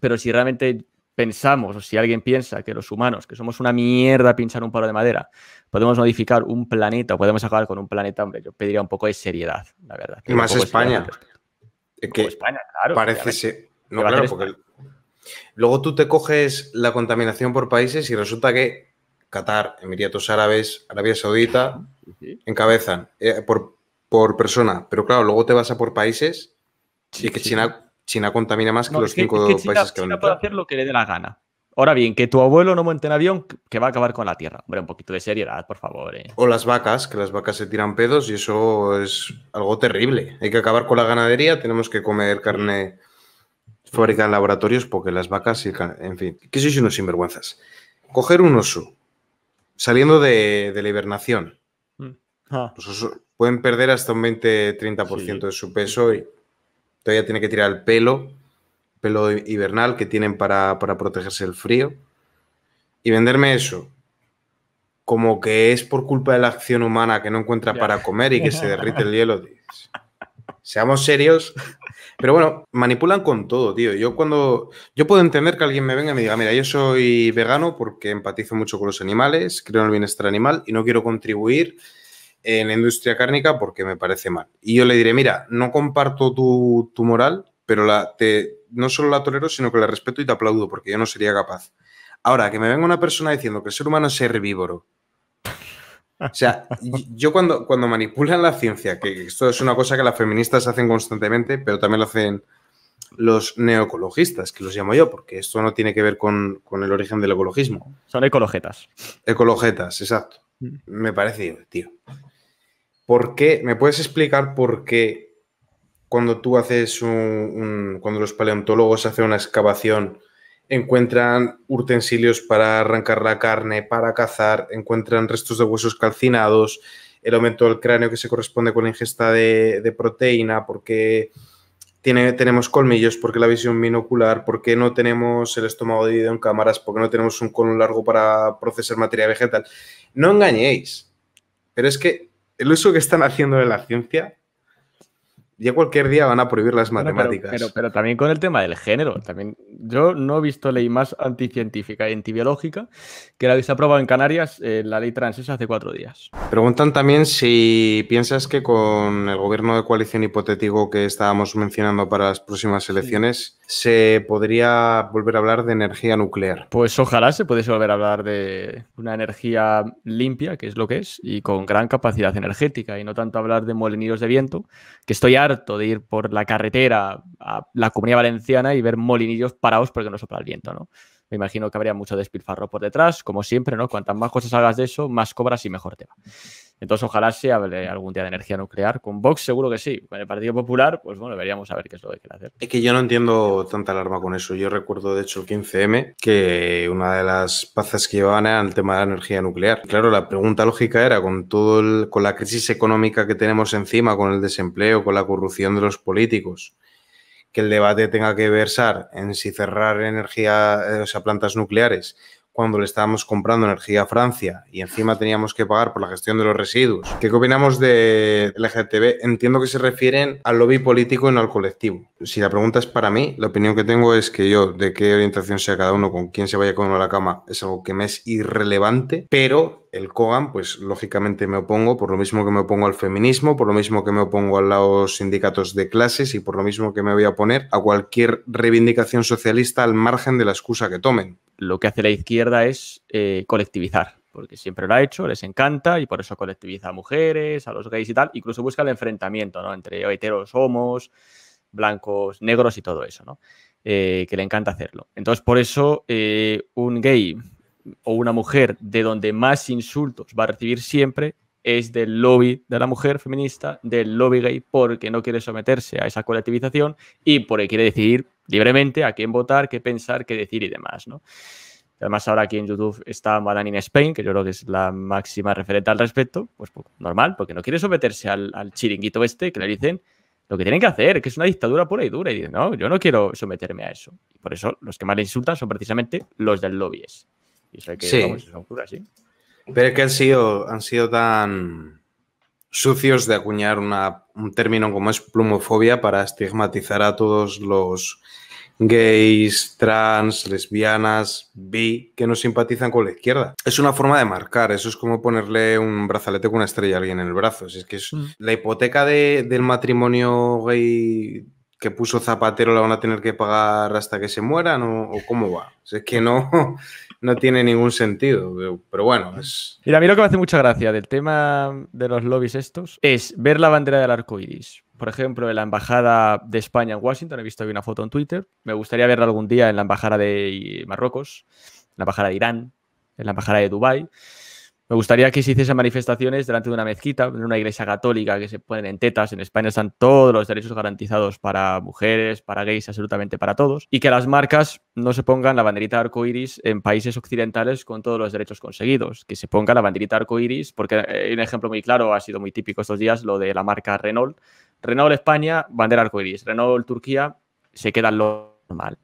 pero si realmente pensamos, o si alguien piensa que los humanos, que somos una mierda pinchar un palo de madera, podemos modificar un planeta o podemos acabar con un planeta, hombre, yo pediría un poco de seriedad, la verdad. Y más España. Que España, claro. Parece ser. No, claro, porque luego tú te coges la contaminación por países y resulta que Qatar, Emiratos Árabes, Arabia Saudita encabezan eh, por, por persona. Pero claro, luego te vas a por países y que China China contamina más que los cinco países que China puede hacer lo que le dé la gana. Ahora bien, que tu abuelo no monte en avión, que va a acabar con la Tierra. Hombre, un poquito de seriedad, por favor. Eh. O las vacas, que las vacas se tiran pedos y eso es algo terrible. Hay que acabar con la ganadería, tenemos que comer carne fabricada en laboratorios porque las vacas, en fin, que sois unos sinvergüenzas. Coger un oso saliendo de, la hibernación. Mm. Ah. Los osos pueden perder hasta un 20-30% de su peso y todavía tiene que tirar el pelo, pelo hibernal que tienen para, protegerse del frío. Y venderme eso como que es por culpa de la acción humana que no encuentra para comer y que se derrite el hielo. Seamos serios. Pero bueno, manipulan con todo, tío. Yo cuando. Yo puedo entender que alguien me venga y me diga, mira, yo soy vegano porque empatizo mucho con los animales, creo en el bienestar animal y no quiero contribuir en la industria cárnica porque me parece mal. Y yo le diré, mira, no comparto tu, moral, pero la, te, no solo la tolero, sino que la respeto y te aplaudo porque yo no sería capaz. Ahora, que me venga una persona diciendo que el ser humano es herbívoro. O sea, yo cuando, cuando manipulan la ciencia, que esto es una cosa que las feministas hacen constantemente, pero también lo hacen los neoecologistas, que los llamo yo, porque esto no tiene que ver con, con el origen del ecologismo. Son ecologetas. Ecologetas, exacto. Mm. Me parece tío. ¿Por qué? ¿Me puedes explicar por qué cuando tú haces un, cuando los paleontólogos hacen una excavación, encuentran utensilios para arrancar la carne, para cazar, encuentran restos de huesos calcinados, el aumento del cráneo que se corresponde con la ingesta de, proteína, porque tenemos colmillos, porque la visión binocular, porque no tenemos el estómago dividido en cámaras, porque no tenemos un colon largo para procesar materia vegetal. No engañéis, pero es que el uso que están haciendo de la ciencia, ya cualquier día van a prohibir las matemáticas. Pero, pero, también con el tema del género. También, yo no he visto ley más anticientífica y antibiológica que la que se ha aprobado en Canarias, eh, la ley trans, hace cuatro días. Preguntan también si piensas que con el gobierno de coalición hipotético que estábamos mencionando para las próximas elecciones, se podría volver a hablar de energía nuclear. Pues ojalá se pudiese volver a hablar de una energía limpia, que es lo que es, y con gran capacidad energética, y no tanto hablar de molinillos de viento, que estoy harto de ir por la carretera a la comunidad valenciana y ver molinillos parados porque no sopla el viento, ¿no? me imagino que habría mucho despilfarro por detrás, como siempre, ¿no? Cuantas más cosas hagas de eso, más cobras y mejor te va. Entonces, ojalá se hable algún día de energía nuclear. Con Vox seguro que sí. Con el Partido Popular, pues bueno, deberíamos saber qué es lo que quiere hacer. Es que yo no entiendo tanta alarma con eso. Yo recuerdo, de hecho, el 15M, que una de las pazas que llevaban era el tema de la energía nuclear. Claro, la pregunta lógica era, con todo con la crisis económica que tenemos encima, con el desempleo, con la corrupción de los políticos, que el debate tenga que versar en si cerrar energía, eh, o sea, plantas nucleares cuando le estábamos comprando energía a Francia y encima teníamos que pagar por la gestión de los residuos. ¿Qué opinamos de LGTB? Entiendo que se refieren al lobby político y no al colectivo. Si la pregunta es para mí, la opinión que tengo es que yo, de qué orientación sea cada uno, con quién se vaya con uno a la cama, es algo que me es irrelevante, pero el COGAN, pues lógicamente me opongo, por lo mismo que me opongo al feminismo, por lo mismo que me opongo a los sindicatos de clases y por lo mismo que me voy a oponer a cualquier reivindicación socialista al margen de la excusa que tomen lo que hace la izquierda es eh, colectivizar, porque siempre lo ha hecho, les encanta y por eso colectiviza a mujeres, a los gays y tal, incluso busca el enfrentamiento ¿no? entre heteros, homos, blancos, negros y todo eso, ¿no? Eh, que le encanta hacerlo. Entonces, por eso eh, un gay o una mujer de donde más insultos va a recibir siempre es del lobby de la mujer feminista, del lobby gay, porque no quiere someterse a esa colectivización y porque quiere decidir libremente a quién votar, qué pensar, qué decir y demás, ¿no? Además, ahora aquí en YouTube está Madame in Spain, que yo creo que es la máxima referente al respecto, pues, pues normal, porque no quiere someterse al, chiringuito este que le dicen lo que tienen que hacer, que es una dictadura pura y dura. Y dicen, no, yo no quiero someterme a eso. Y por eso los que más le insultan son precisamente los del lobby. Y eso hay que, sí. son Pero es que han sido, han sido tan sucios de acuñar un término como es plumofobia para estigmatizar a todos los gays, trans, lesbianas, bi, que no simpatizan con la izquierda. Es una forma de marcar, eso es como ponerle un brazalete con una estrella a alguien en el brazo. Es que es mm. la hipoteca del matrimonio gay que puso Zapatero la van a tener que pagar hasta que se mueran o, cómo va. Es que no, no tiene ningún sentido, pero bueno, es... Mira, a mí lo que me hace mucha gracia del tema de los lobbies estos es ver la bandera del arco iris por ejemplo, en la Embajada de España en Washington, he visto una foto en Twitter. Me gustaría verla algún día en la Embajada de Marruecos, en la Embajada de Irán, en la Embajada de Dubái. Me gustaría que se hiciesen manifestaciones delante de una mezquita, en una iglesia católica que se ponen en tetas. En España están todos los derechos garantizados para mujeres, para gays, absolutamente para todos. Y que las marcas no se pongan la banderita arcoiris en países occidentales con todos los derechos conseguidos. Que se ponga la banderita arcoiris, porque hay un ejemplo muy claro, ha sido muy típico estos días, lo de la marca Renault. Renault España, bandera arcoiris. Renault Turquía, se queda lo normal.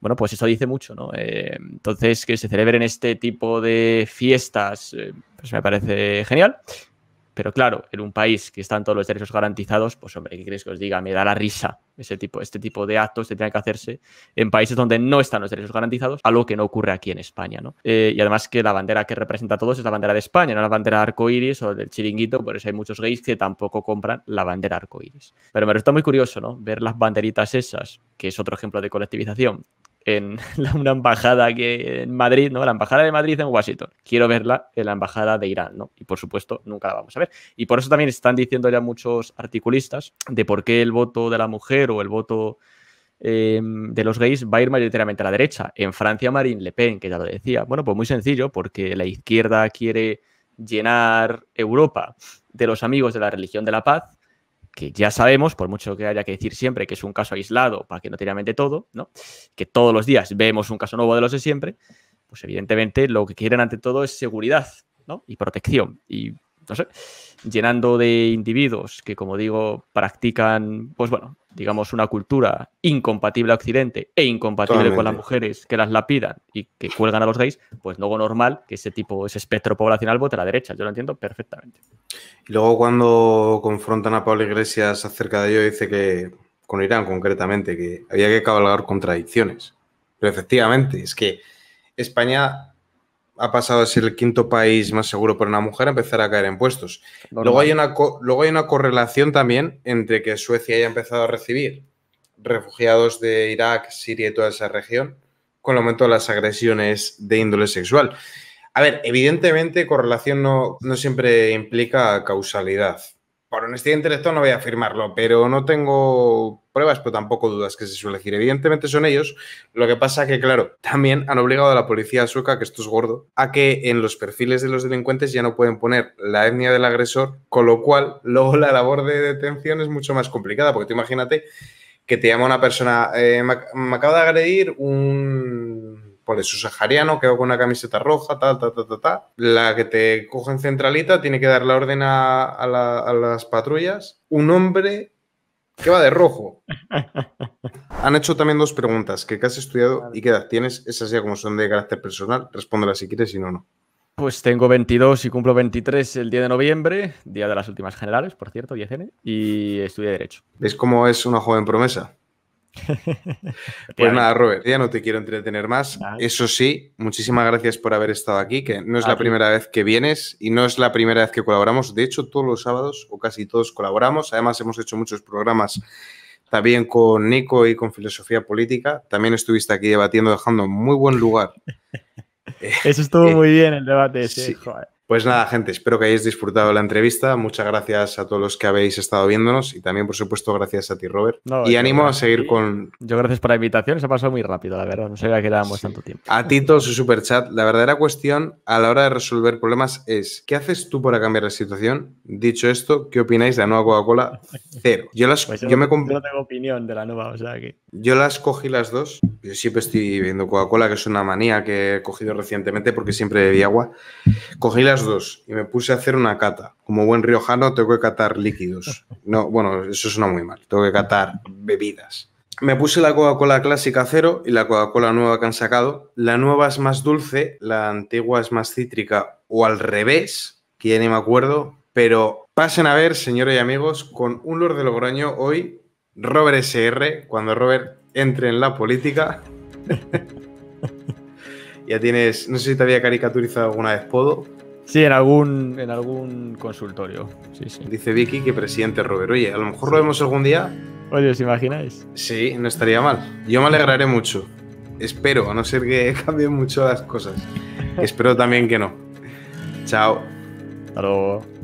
Bueno, pues eso dice mucho, ¿no? Eh, entonces, que se celebren este tipo de fiestas, eh, pues me parece genial. Pero claro, en un país que están todos los derechos garantizados, pues hombre, ¿qué queréis que os diga? Me da la risa ese tipo, este tipo de actos que tienen que hacerse en países donde no están los derechos garantizados, algo que no ocurre aquí en España, ¿no? Eh, y además que la bandera que representa a todos es la bandera de España, no la bandera arcoíris o del chiringuito, por eso hay muchos gays que tampoco compran la bandera arcoíris. Pero me resulta muy curioso, ¿no? Ver las banderitas esas, que es otro ejemplo de colectivización, en una embajada que en Madrid, ¿no? La embajada de Madrid en Washington. Quiero verla en la embajada de Irán, ¿no? Y por supuesto, nunca la vamos a ver. Y por eso también están diciendo ya muchos articulistas de por qué el voto de la mujer o el voto em, de los gays va a ir mayoritariamente a la derecha. En Francia, Marine Le Pen, que ya lo decía. Bueno, pues muy sencillo, porque la izquierda quiere llenar Europa de los amigos de la religión de la paz que ya sabemos, por mucho que haya que decir siempre que es un caso aislado para que no mente todo, ¿no? que todos los días vemos un caso nuevo de los de siempre, pues evidentemente lo que quieren ante todo es seguridad ¿no? y protección. Y no sé, llenando de individuos que, como digo, practican, pues bueno, digamos, una cultura incompatible a Occidente e incompatible con las mujeres que las lapidan y que cuelgan a los gays, pues luego normal que ese tipo, ese espectro poblacional vote a la derecha. Yo lo entiendo perfectamente. Y luego cuando confrontan a Pablo Iglesias acerca de ello, dice que, con Irán concretamente, que había que cabalgar contradicciones. Pero efectivamente, es que España ha pasado a ser el quinto país más seguro para una mujer a empezar a caer en puestos. Luego hay, una luego hay una correlación también entre que Suecia haya empezado a recibir refugiados de Irak, Siria y toda esa región, con el aumento de las agresiones de índole sexual. A ver, evidentemente correlación no, no siempre implica causalidad por honestidad intelectual no voy a afirmarlo, pero no tengo pruebas, pero tampoco dudas que se suele decir. Evidentemente son ellos. Lo que pasa que, claro, también han obligado a la policía sueca, que esto es gordo, a que en los perfiles de los delincuentes ya no pueden poner la etnia del agresor, con lo cual luego la labor de detención es mucho más complicada, porque tú imagínate que te llama una persona, eh, me acaba de agredir un por su sahariano, quedó con una camiseta roja, tal, tal, tal, tal, tal. La que te coge en centralita tiene que dar la orden a, las patrullas. Un hombre que va de rojo. Han hecho también dos preguntas que has estudiado y qué edad tienes. Esas ya como son de carácter personal, respóndelas si quieres y no, no. Pues tengo 22 y cumplo 23 el día de noviembre, día de las últimas generales, por cierto, 10N, y estudié Derecho. ¿Ves cómo es una joven promesa? pues nada, Robert, ya no te quiero entretener más. Eso sí, muchísimas gracias por haber estado aquí, que no es la primera vez que vienes y no es la primera vez que colaboramos. De hecho, todos los sábados o casi todos colaboramos. Además, hemos hecho muchos programas también con Nico y con Filosofía Política. También estuviste aquí debatiendo, dejando muy buen lugar. Eso estuvo muy bien el debate. Sí. Pues nada, gente, espero que hayáis disfrutado la entrevista. Muchas gracias a todos los que habéis estado viéndonos y también, por supuesto, gracias a ti, Robert. y ánimo a seguir con. Yo, gracias por la invitación. Se ha pasado muy rápido, la verdad. No sabía que éramos tanto tiempo. A Tito, su super chat. La verdadera cuestión a la hora de resolver problemas es: ¿qué haces tú para cambiar la situación? Dicho esto, ¿qué opináis de la nueva Coca-Cola? Cero. Yo, las, pues yo, me no tengo opinión de la nueva, o sea que. Yo las cogí las dos. Yo siempre estoy bebiendo Coca-Cola, que es una manía que he cogido recientemente porque siempre bebí agua. Cogí las dos y me puse a hacer una cata. Como buen riojano, tengo que catar líquidos. No, bueno, eso suena muy mal. Tengo que catar bebidas. Me puse la Coca-Cola clásica cero y la Coca-Cola nueva que han sacado. La nueva es más dulce, la antigua es más cítrica o al revés, que ya ni me acuerdo. Pero pasen a ver, señores y amigos, con un Lord de Logroño hoy Robert SR, cuando Robert entre en la política. ya tienes, no sé si te había caricaturizado alguna vez Podo. Sí, en algún, en algún consultorio. Dice Vicky que presidente Robert. Oye, a lo mejor lo vemos algún día. Oye, ¿os imagináis? Sí, no estaría mal. Yo me alegraré mucho. Espero, a no ser que cambien mucho las cosas. Espero también que no. Chao. Hasta luego.